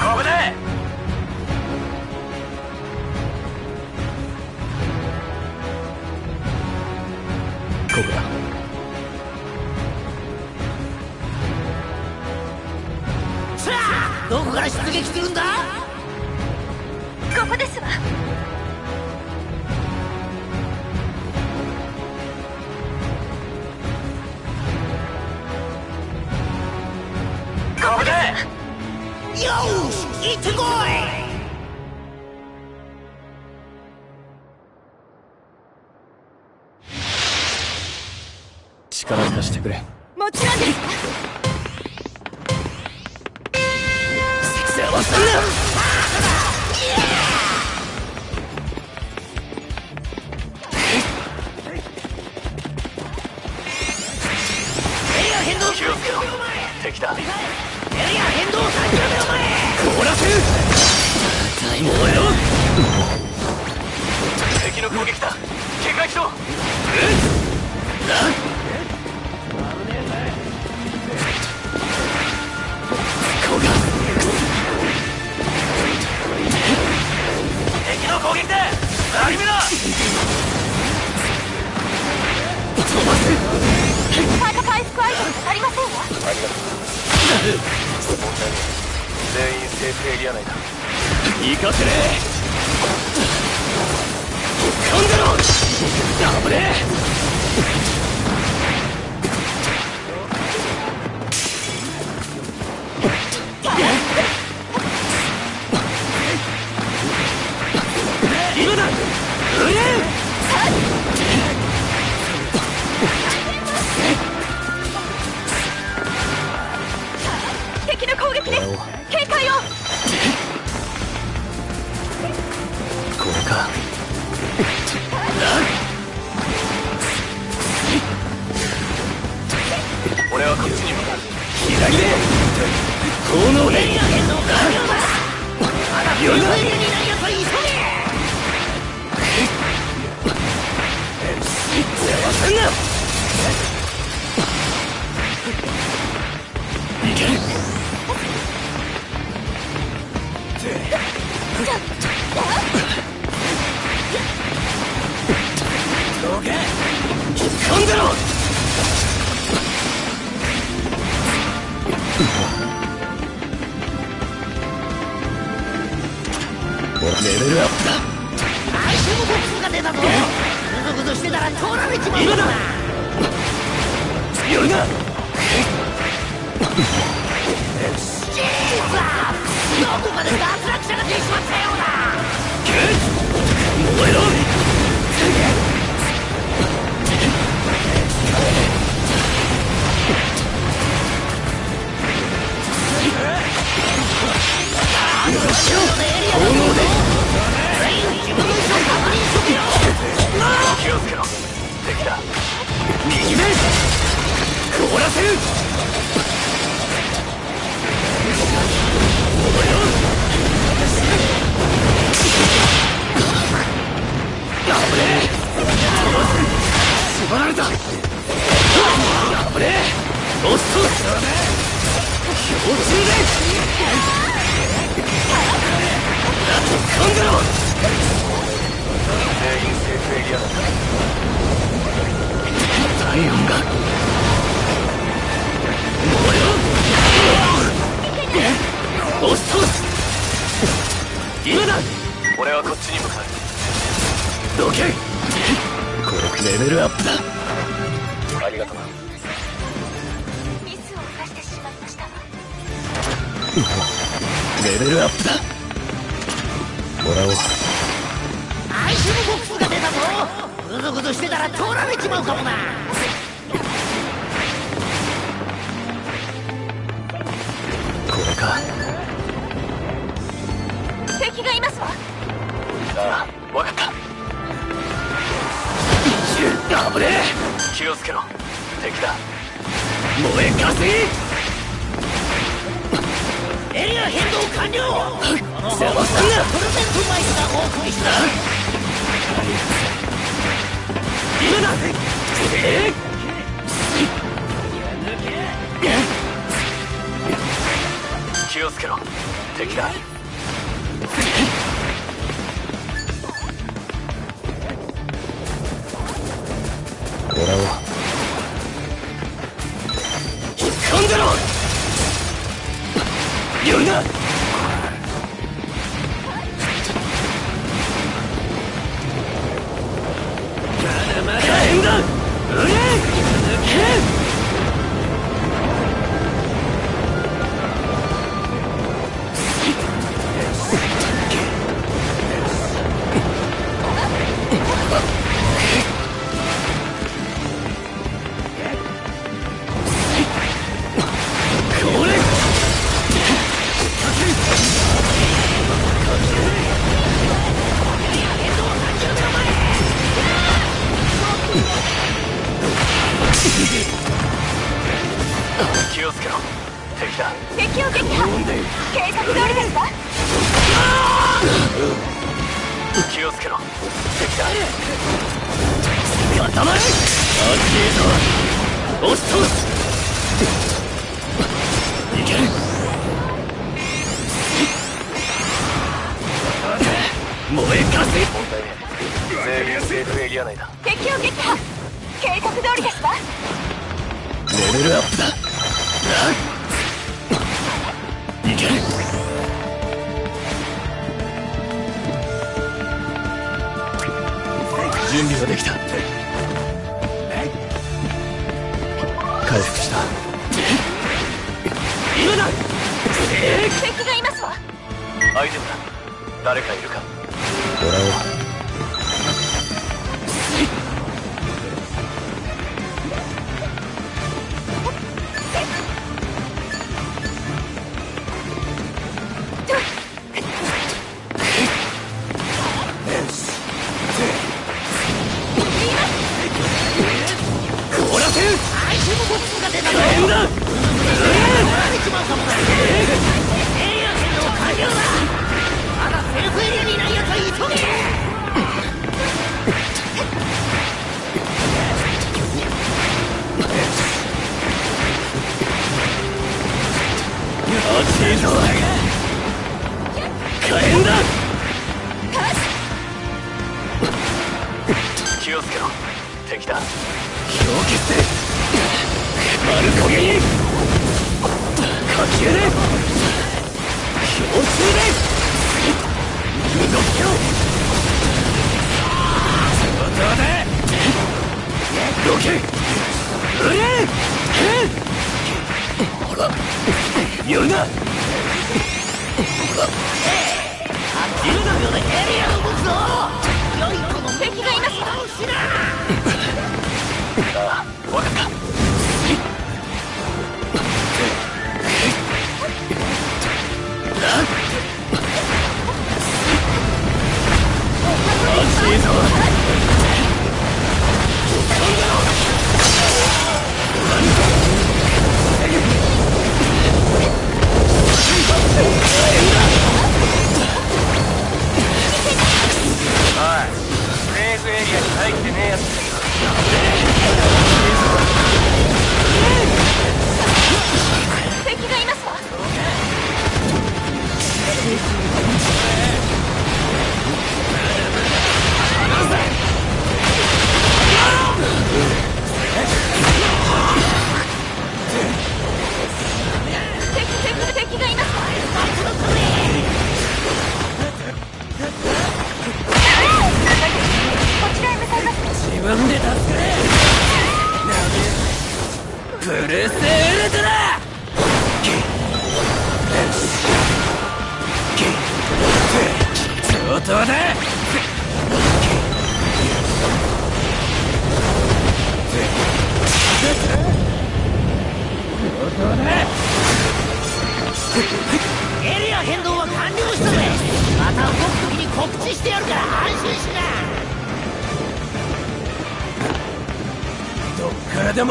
ここだ子どこから出撃するんだ？ここですわ。ここで！よし行ってこい！力貸してくれ。もちろんです。え？っ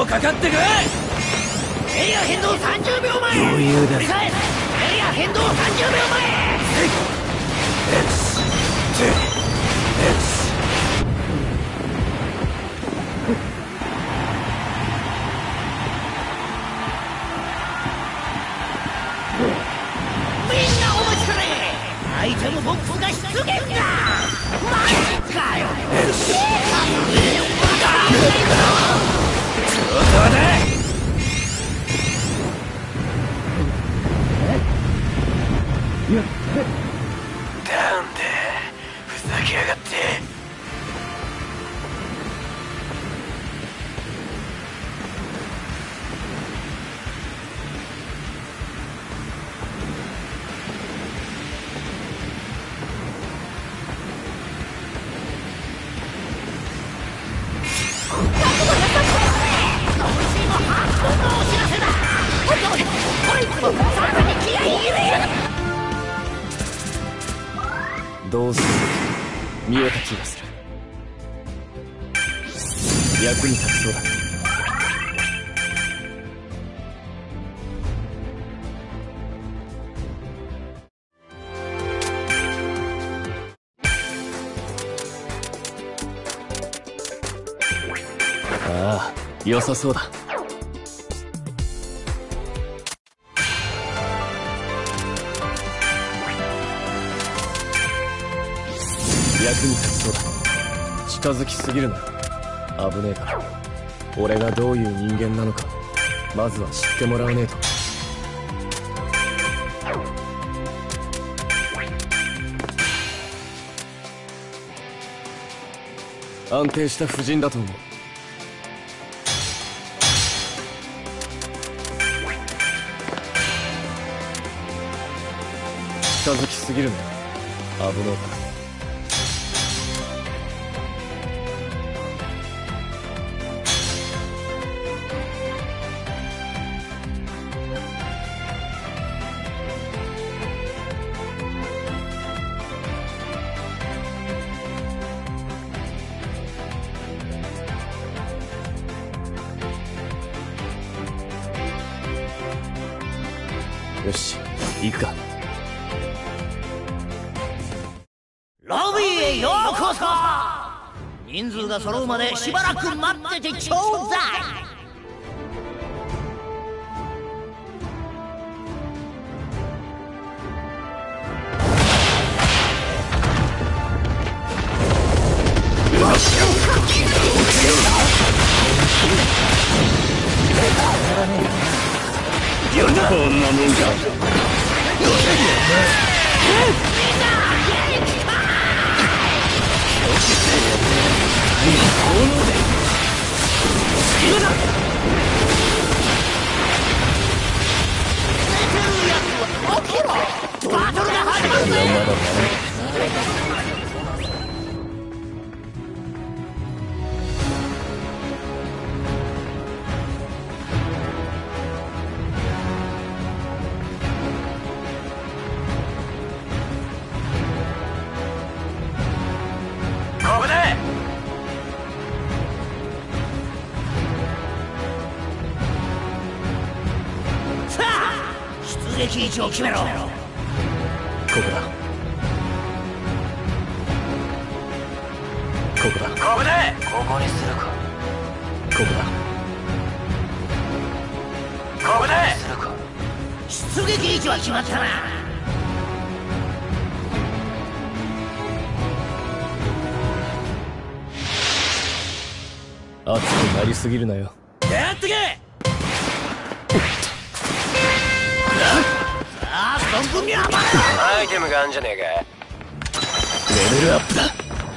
かかってくれ良さそうだ。役に立ちそうだ。近づきすぎるな危ねえか。ら俺がどういう人間なのかまずは知ってもらわねえと。安定した布陣だと思う。すぎるな危ねえか出撃位置を決めろ。ここだ。ここだ。ここで。ここにするか。ここだ。ここで。するか。出撃位置は決まったな。熱くなりすぎるなよムがあんじゃねえか。レベルアップだ。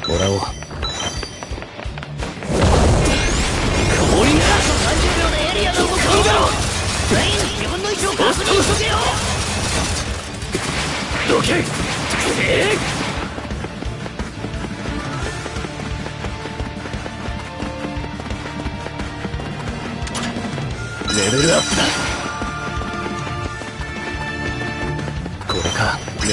もらおう。氷が30秒でエリアが動くだろ全員自分の位置を確認しとけよ。どけ。え。レベルアップだ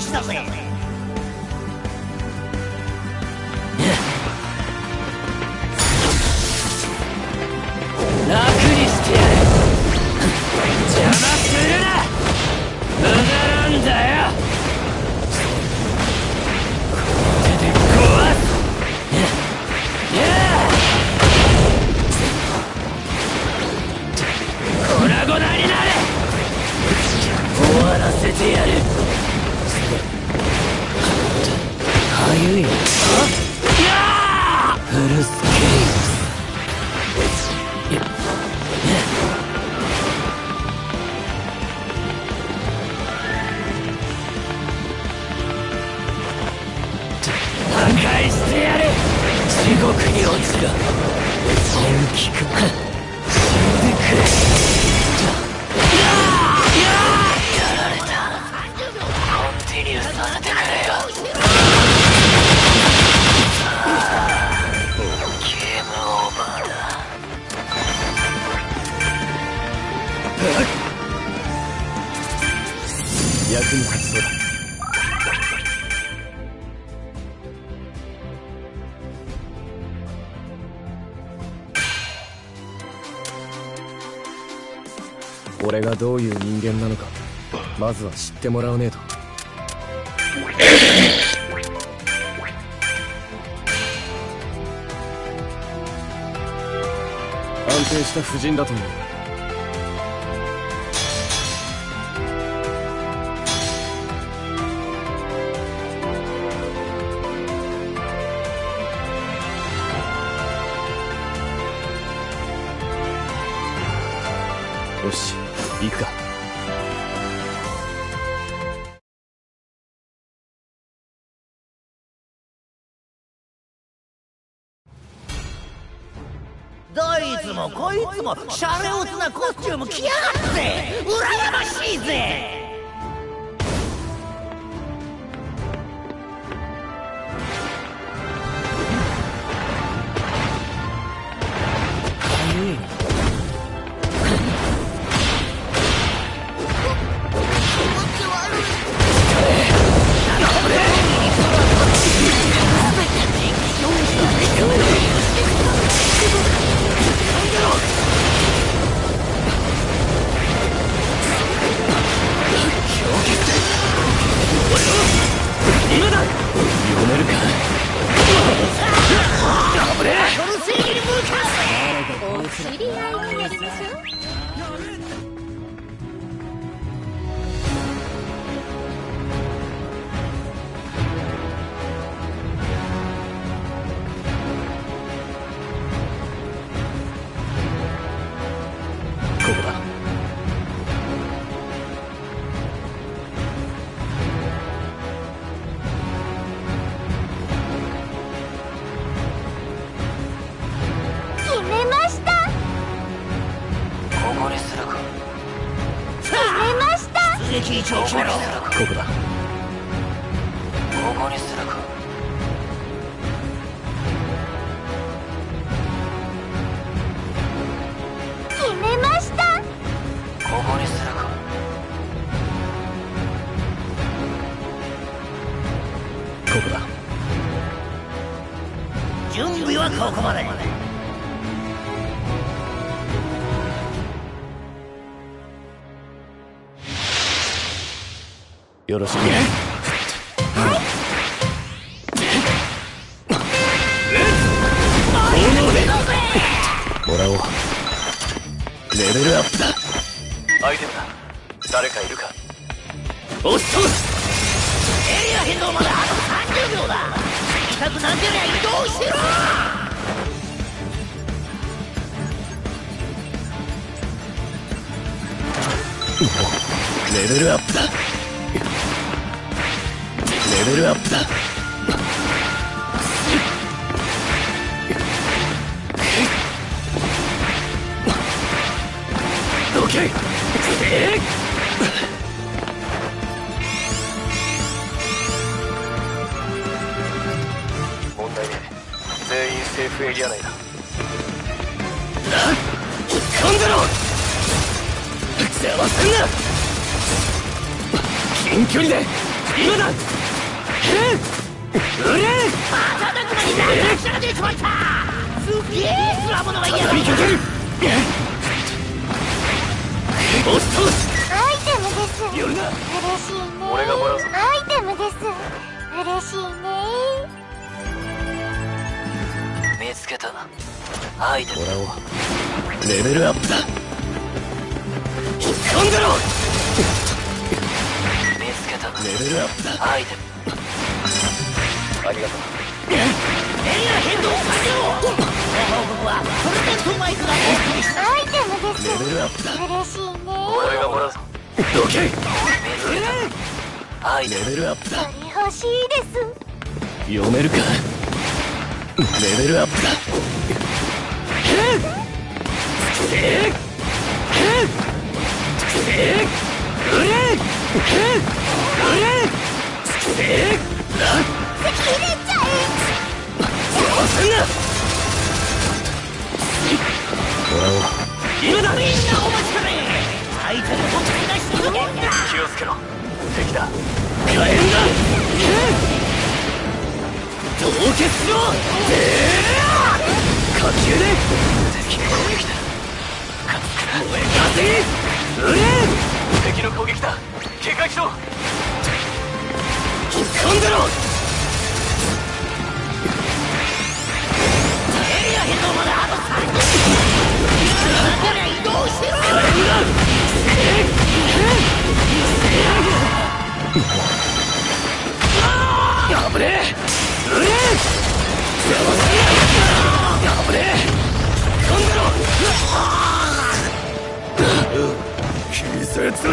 したぜ。は知ってもらわねえと。安定した布陣だと思う。もシャレオツなコスチューム着やがって。羨ましいぜ。かお知り合いになりましょ？うよろしく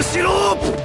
しろ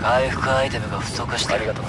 回復アイテムが不足してありがとな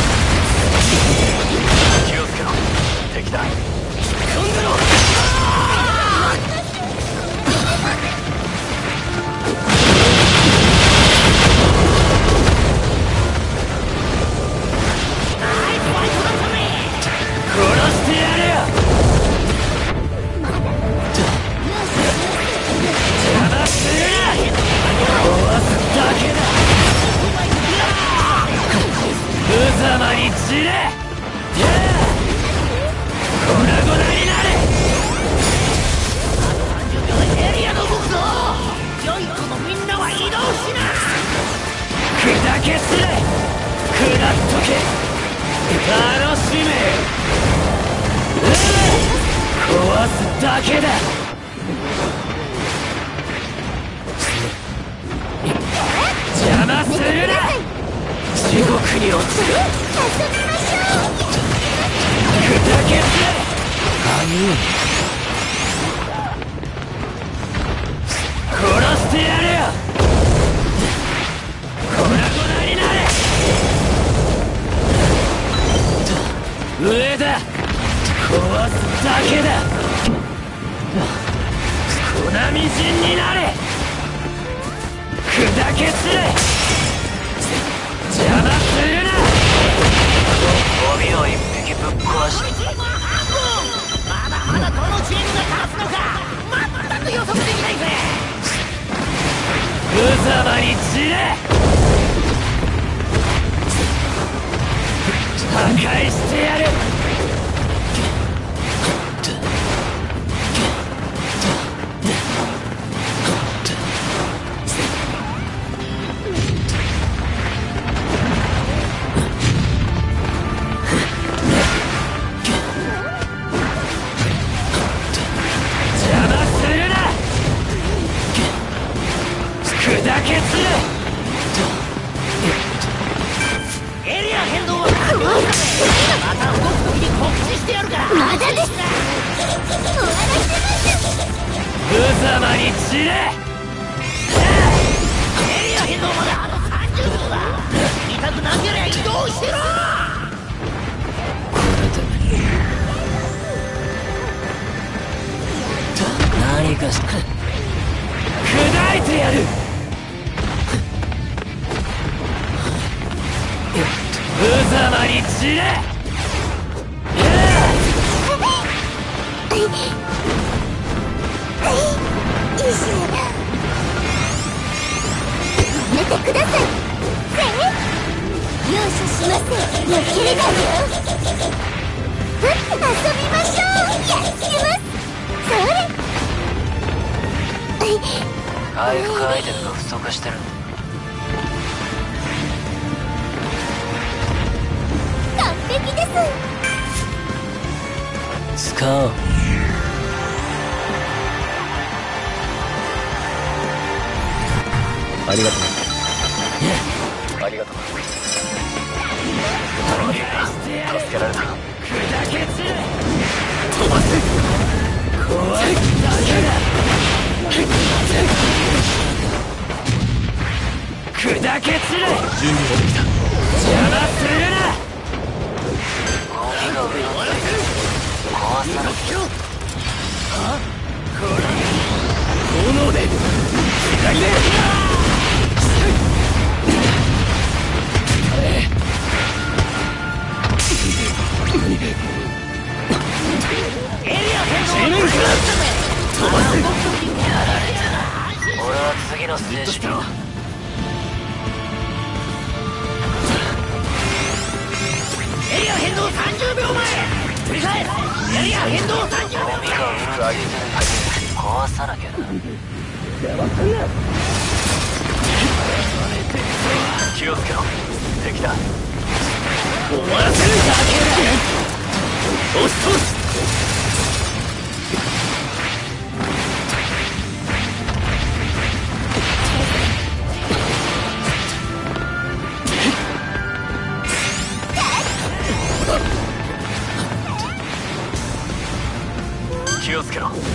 だ飛んでろ殺してやるよ。邪魔するな壊すだけだ無様に散れ。け散れ。食らっとけ。楽しめうわ壊すだけだ。に落ちる。殺してやる上だ。壊すだけだ。粉みじんになれ。砕け散れ。邪魔するな。ゴミを一匹ぶっ壊してまだまだどのチームが勝つのか。全く予測できないぜ。無様に散れ破壊してやる。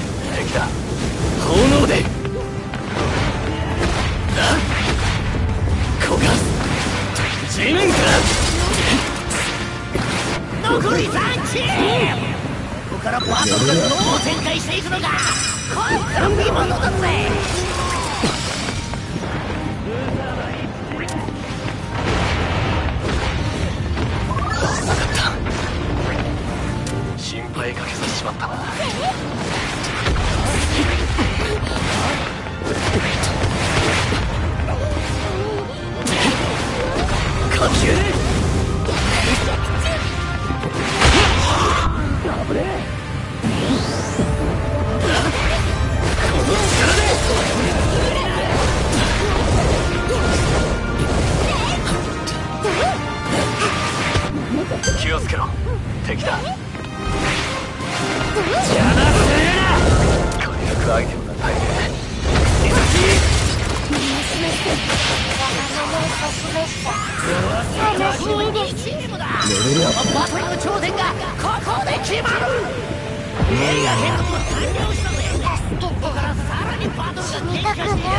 をつけろ敵だ。炎で。焦がす。地面から。残り3チームここからバトルがどう展開していくのかこっから見ものだぜ。心配かけさせちまったな気をつけろ。敵だ。邪魔するな力アイテムが大変楽しみですチームだバトルの頂点がここで決まる映画編も完了したぜここからさらにバトルが展開していく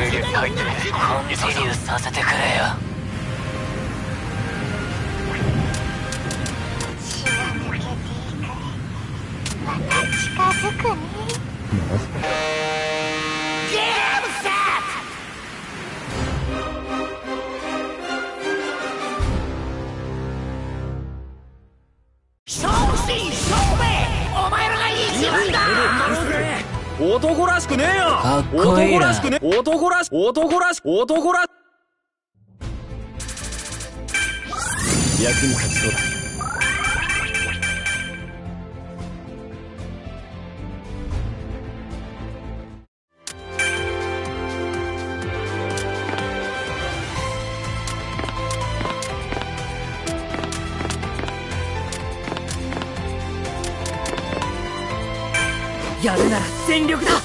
エリアに入ってねコンティニューさせてくれよ男らしくねえよ。かっこいいな。男らしくね男らし男らし男らし。役に立ちそうだ。やるな。ら全力だ。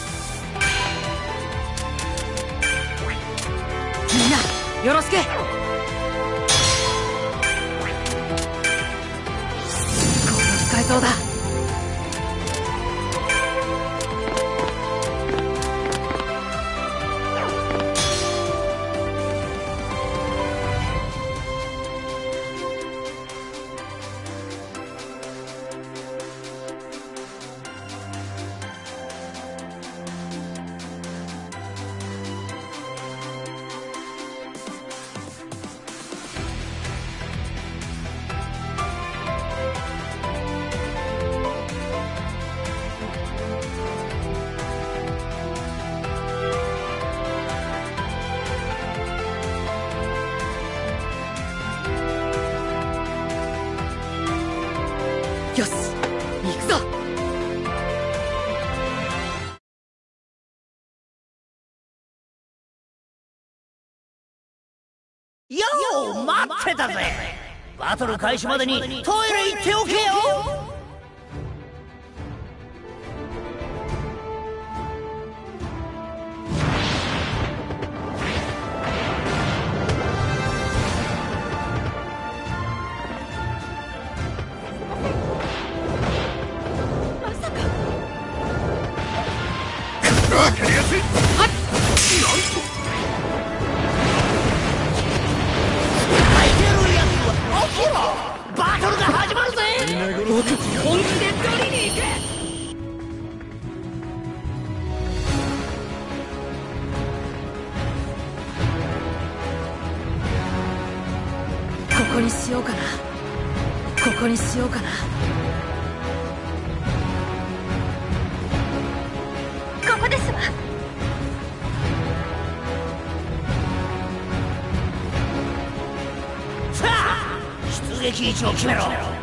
待ってたぜ。バトル開始までにトイレ行っておけよ。を決めろ。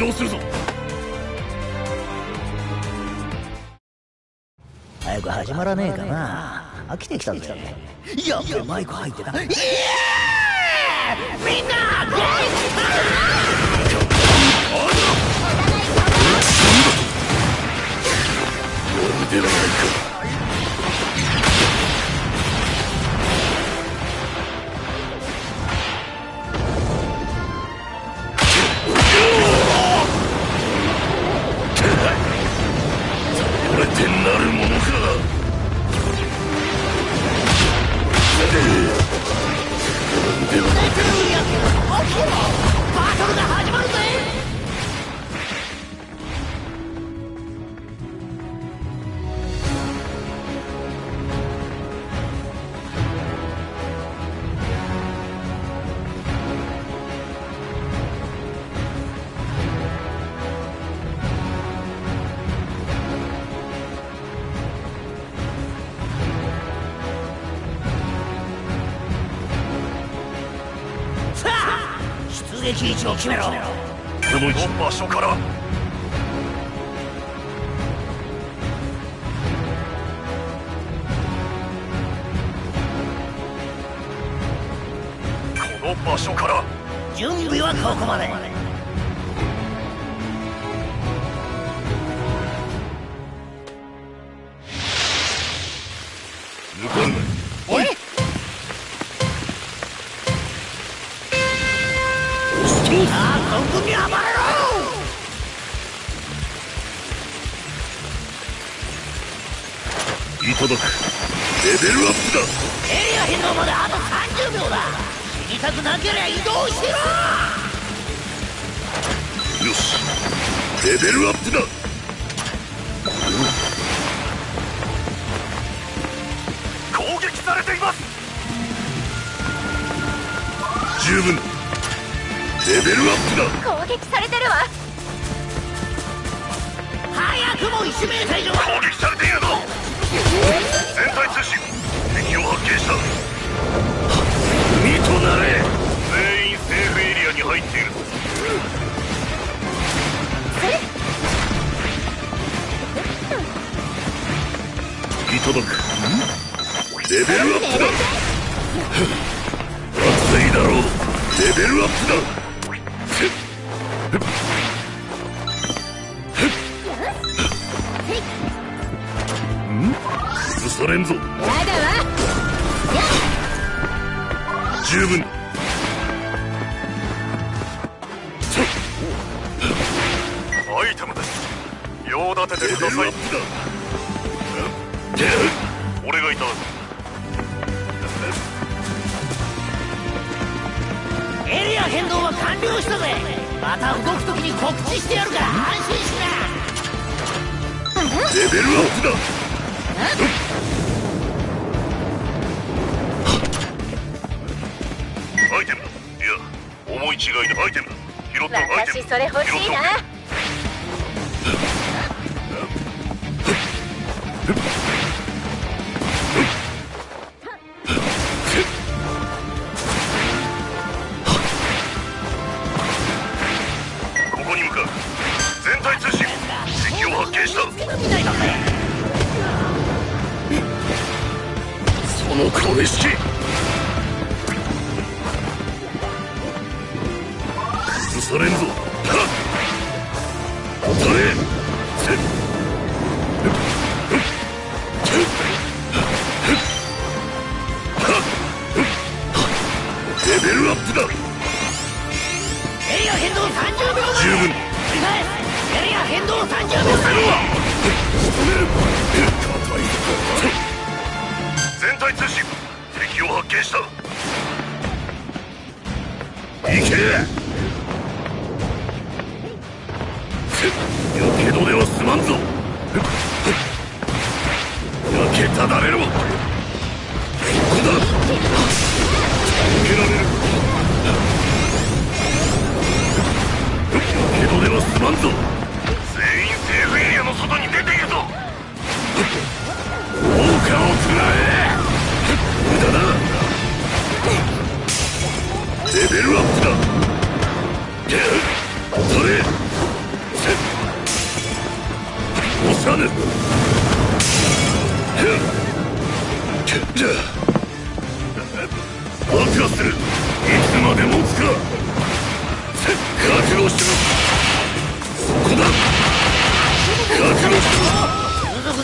動するぞ。早く始まらねえかな。飽きてきたぜ。やべマイク入ってた。みんな俺ではないか。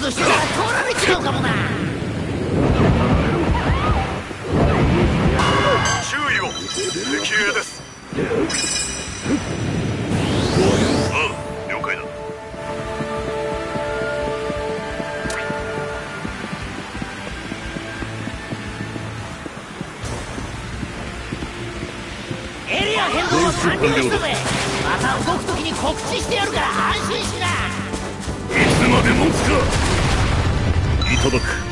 としたら通られちゃうかもな。注意を。敵兵です。ああ了解だ。エリア変動は完了したぜ。また動く時に告知してやるから安心しな。いつまで持つか。届く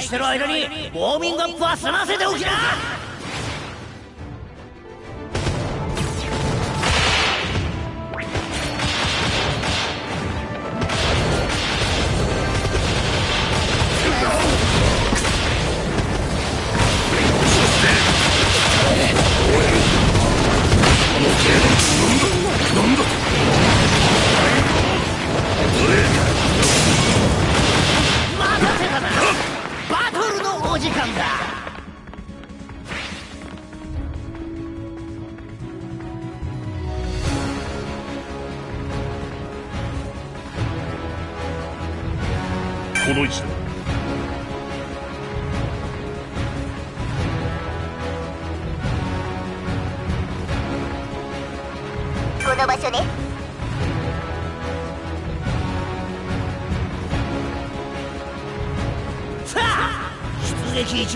してる間にウォーミングアップは済ませておきな！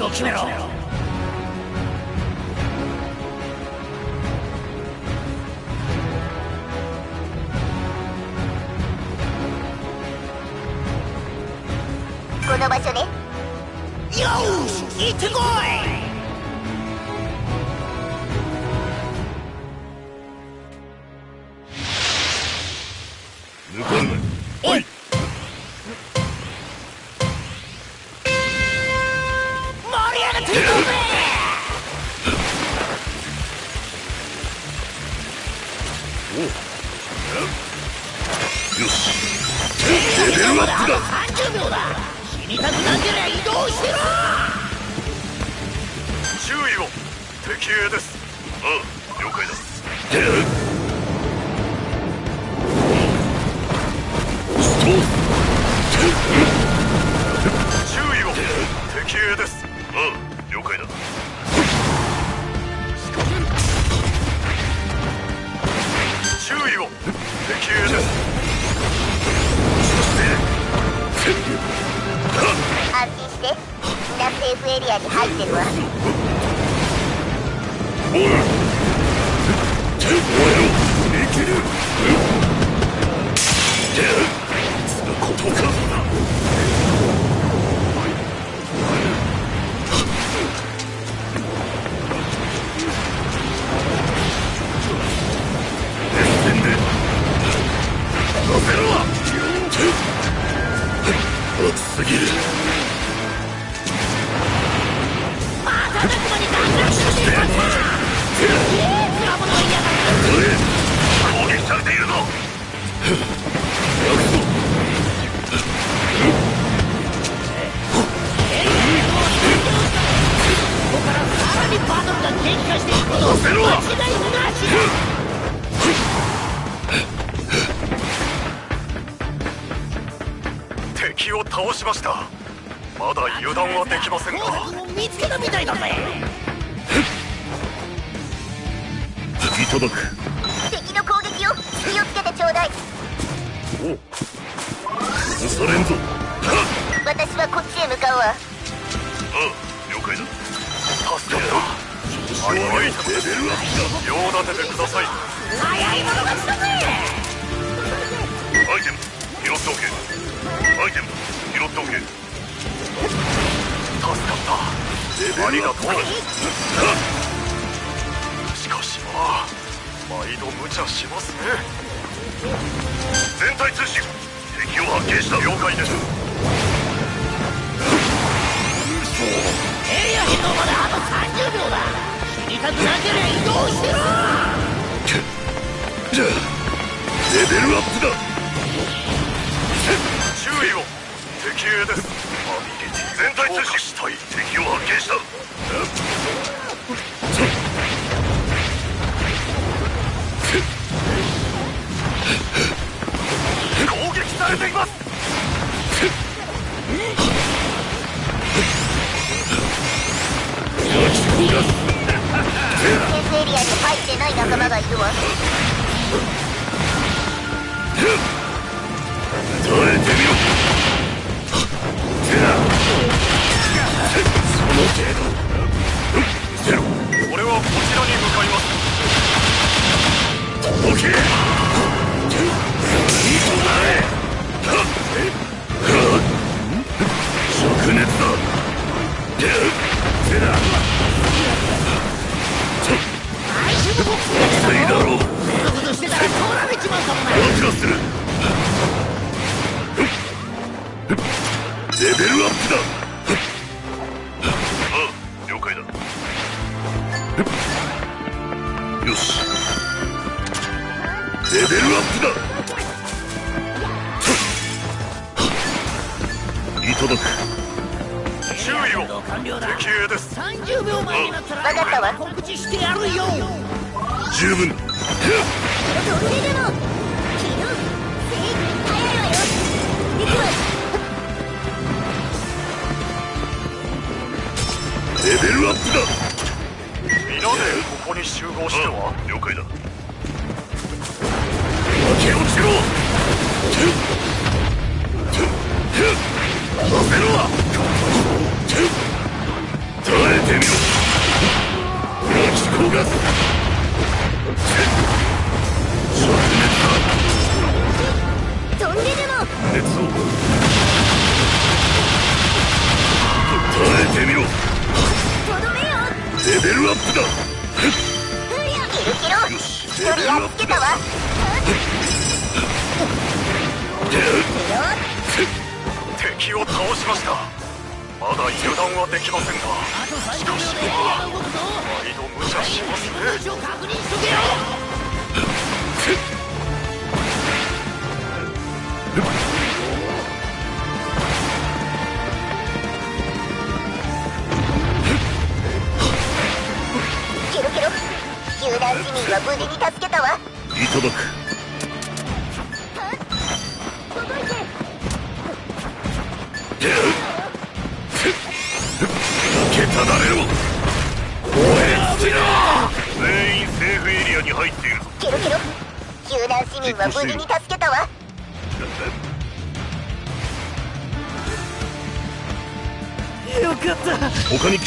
your children. Super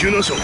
救難者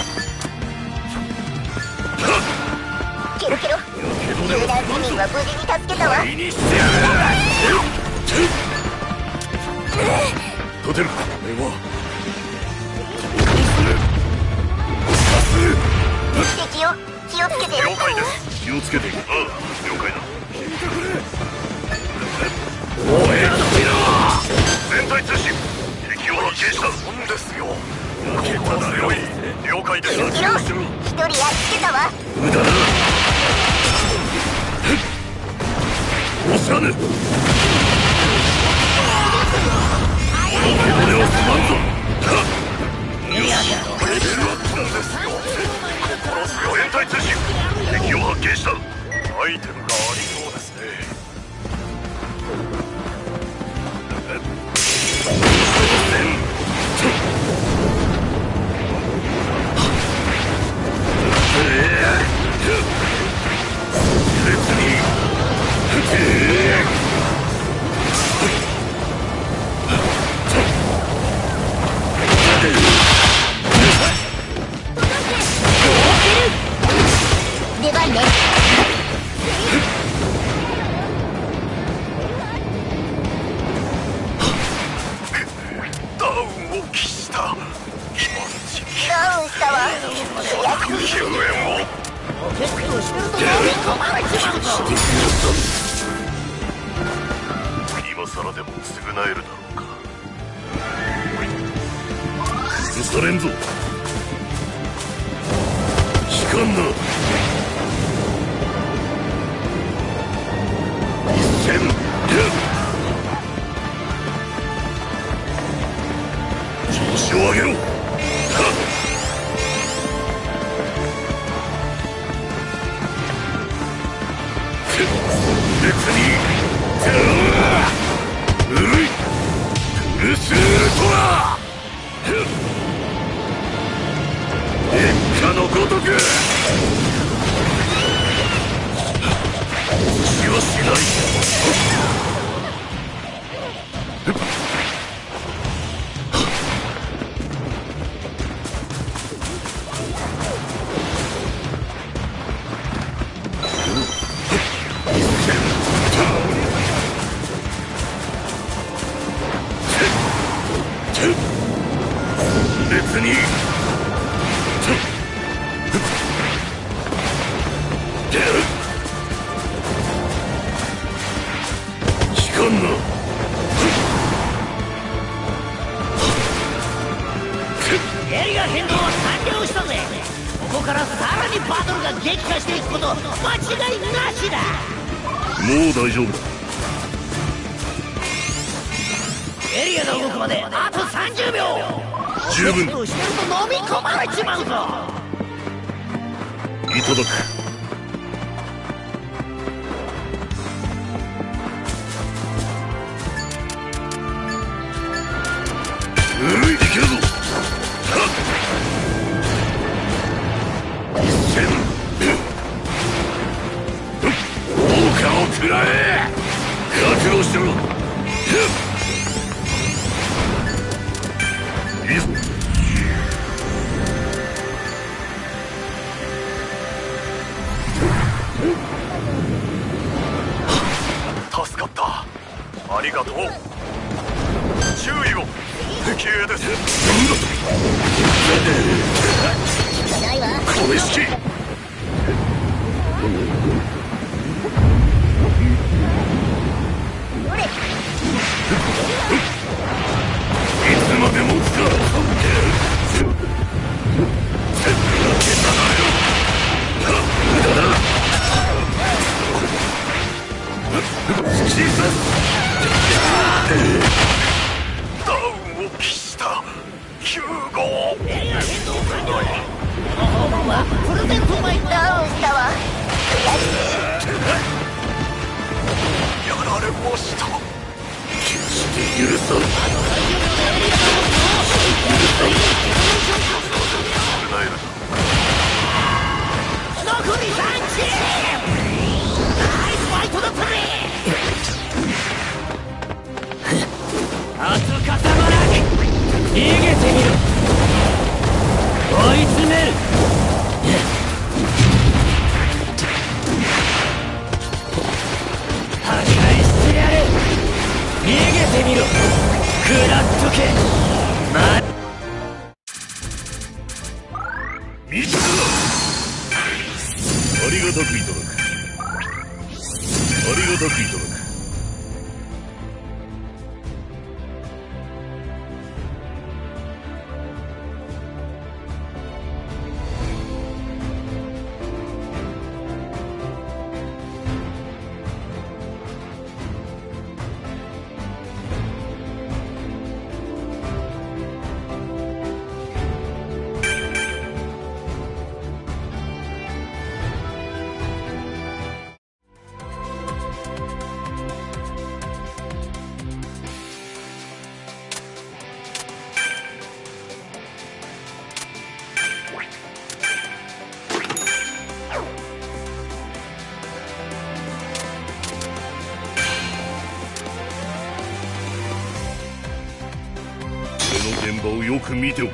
よく見ておけ。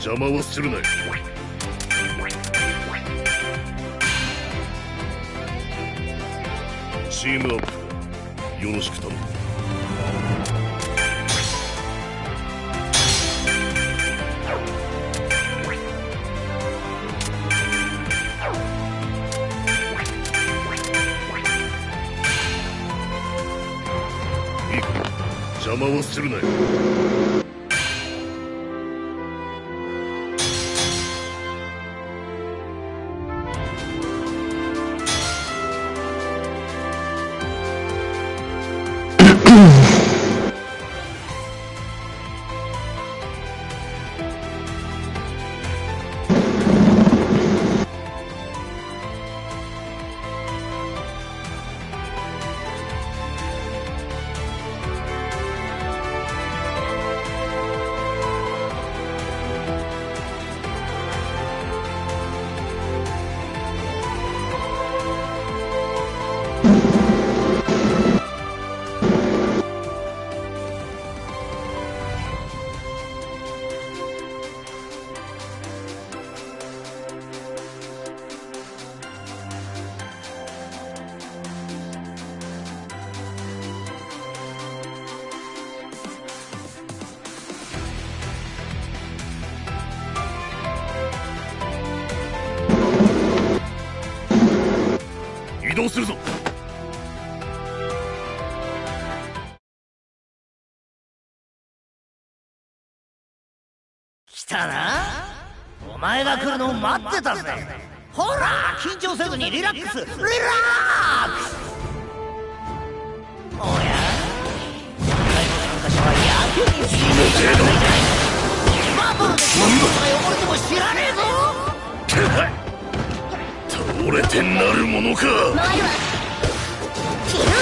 邪魔はするなよ。前が来るのを待ってたぜ。ほら緊張せずにリラックス。リラックス！おや？参加者はやけにバルで汚れても知らねえぞ。倒れてなるものか。前は。切る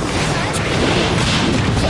け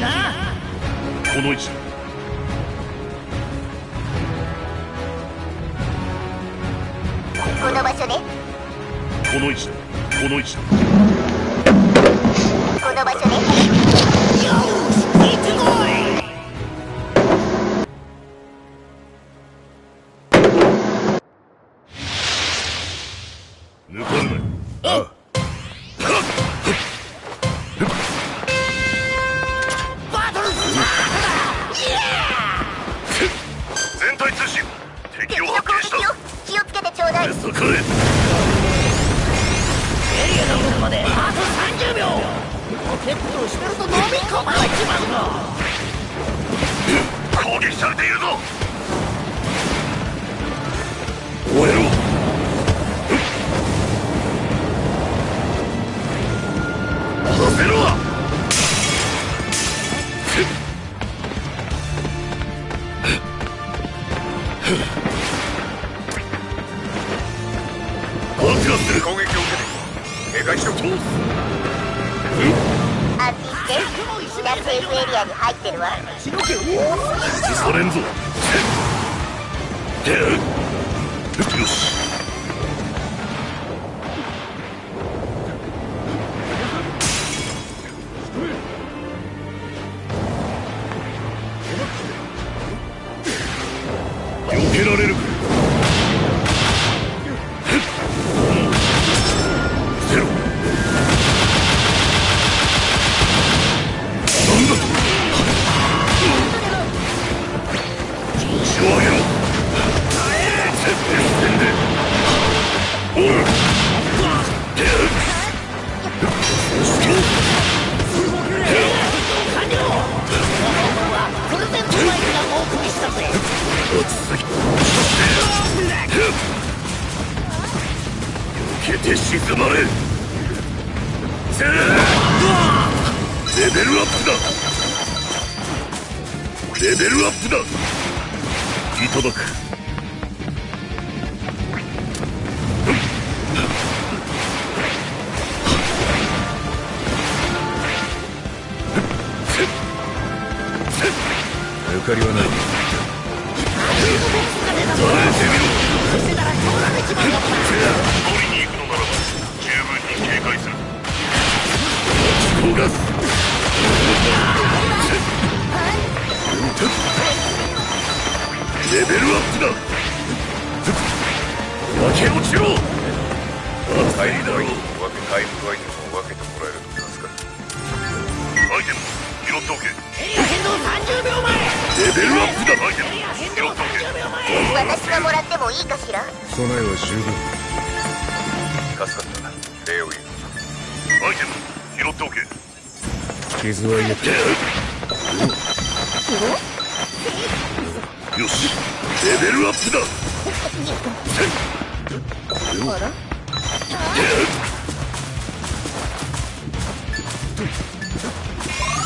な。この位置。この場所でこの位置。この位置。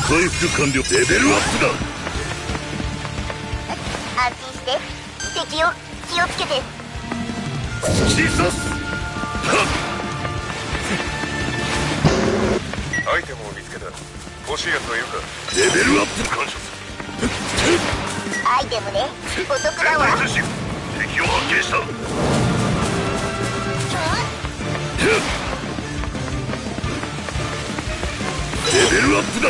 回復完了。レベルアップだ。安心して。敵を気をつけて。突き刺すアイテムを見つけた。欲しいやつはいるか？レベルアップ感謝する。アイテムね。お得だわ。敵を発見した、レベルアップだ。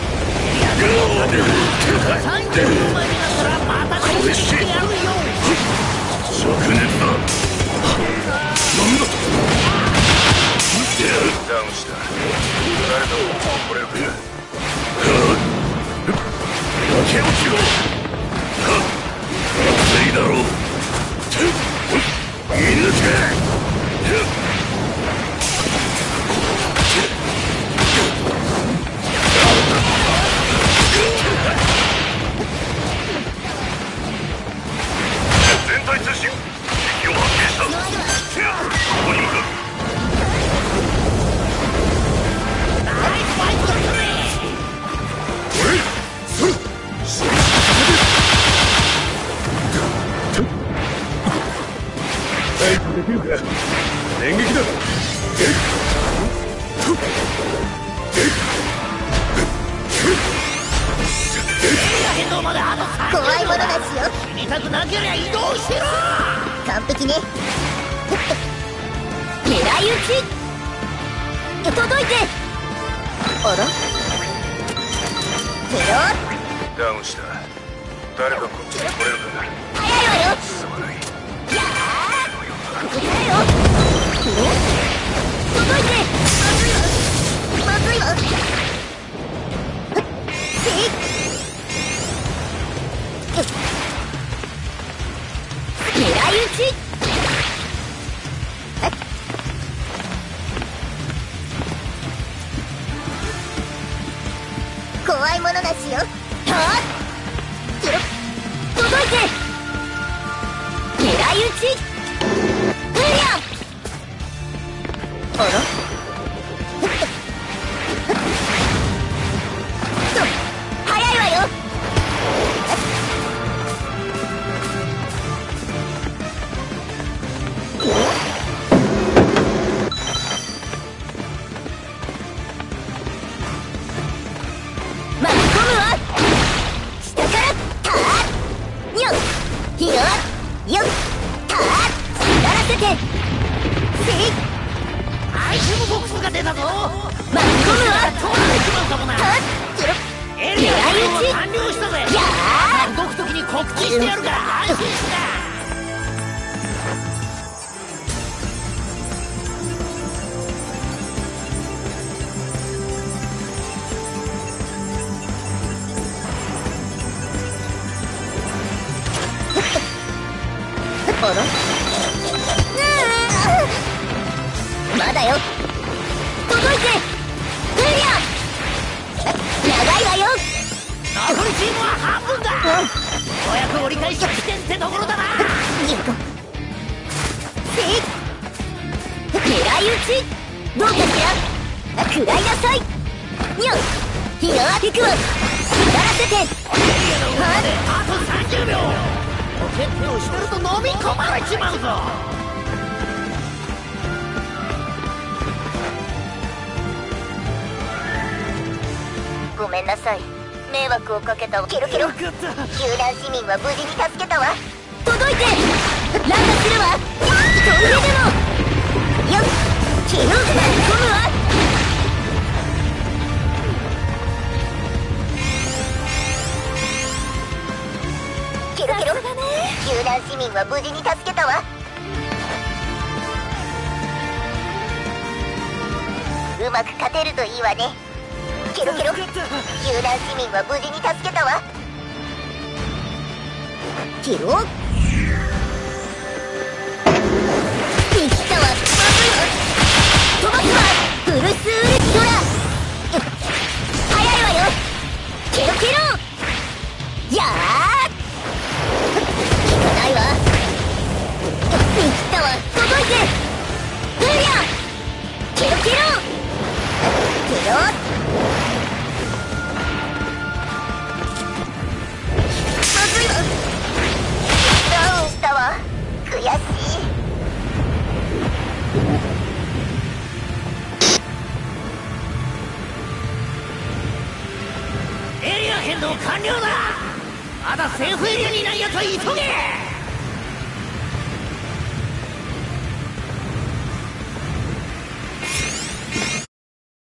みんな使え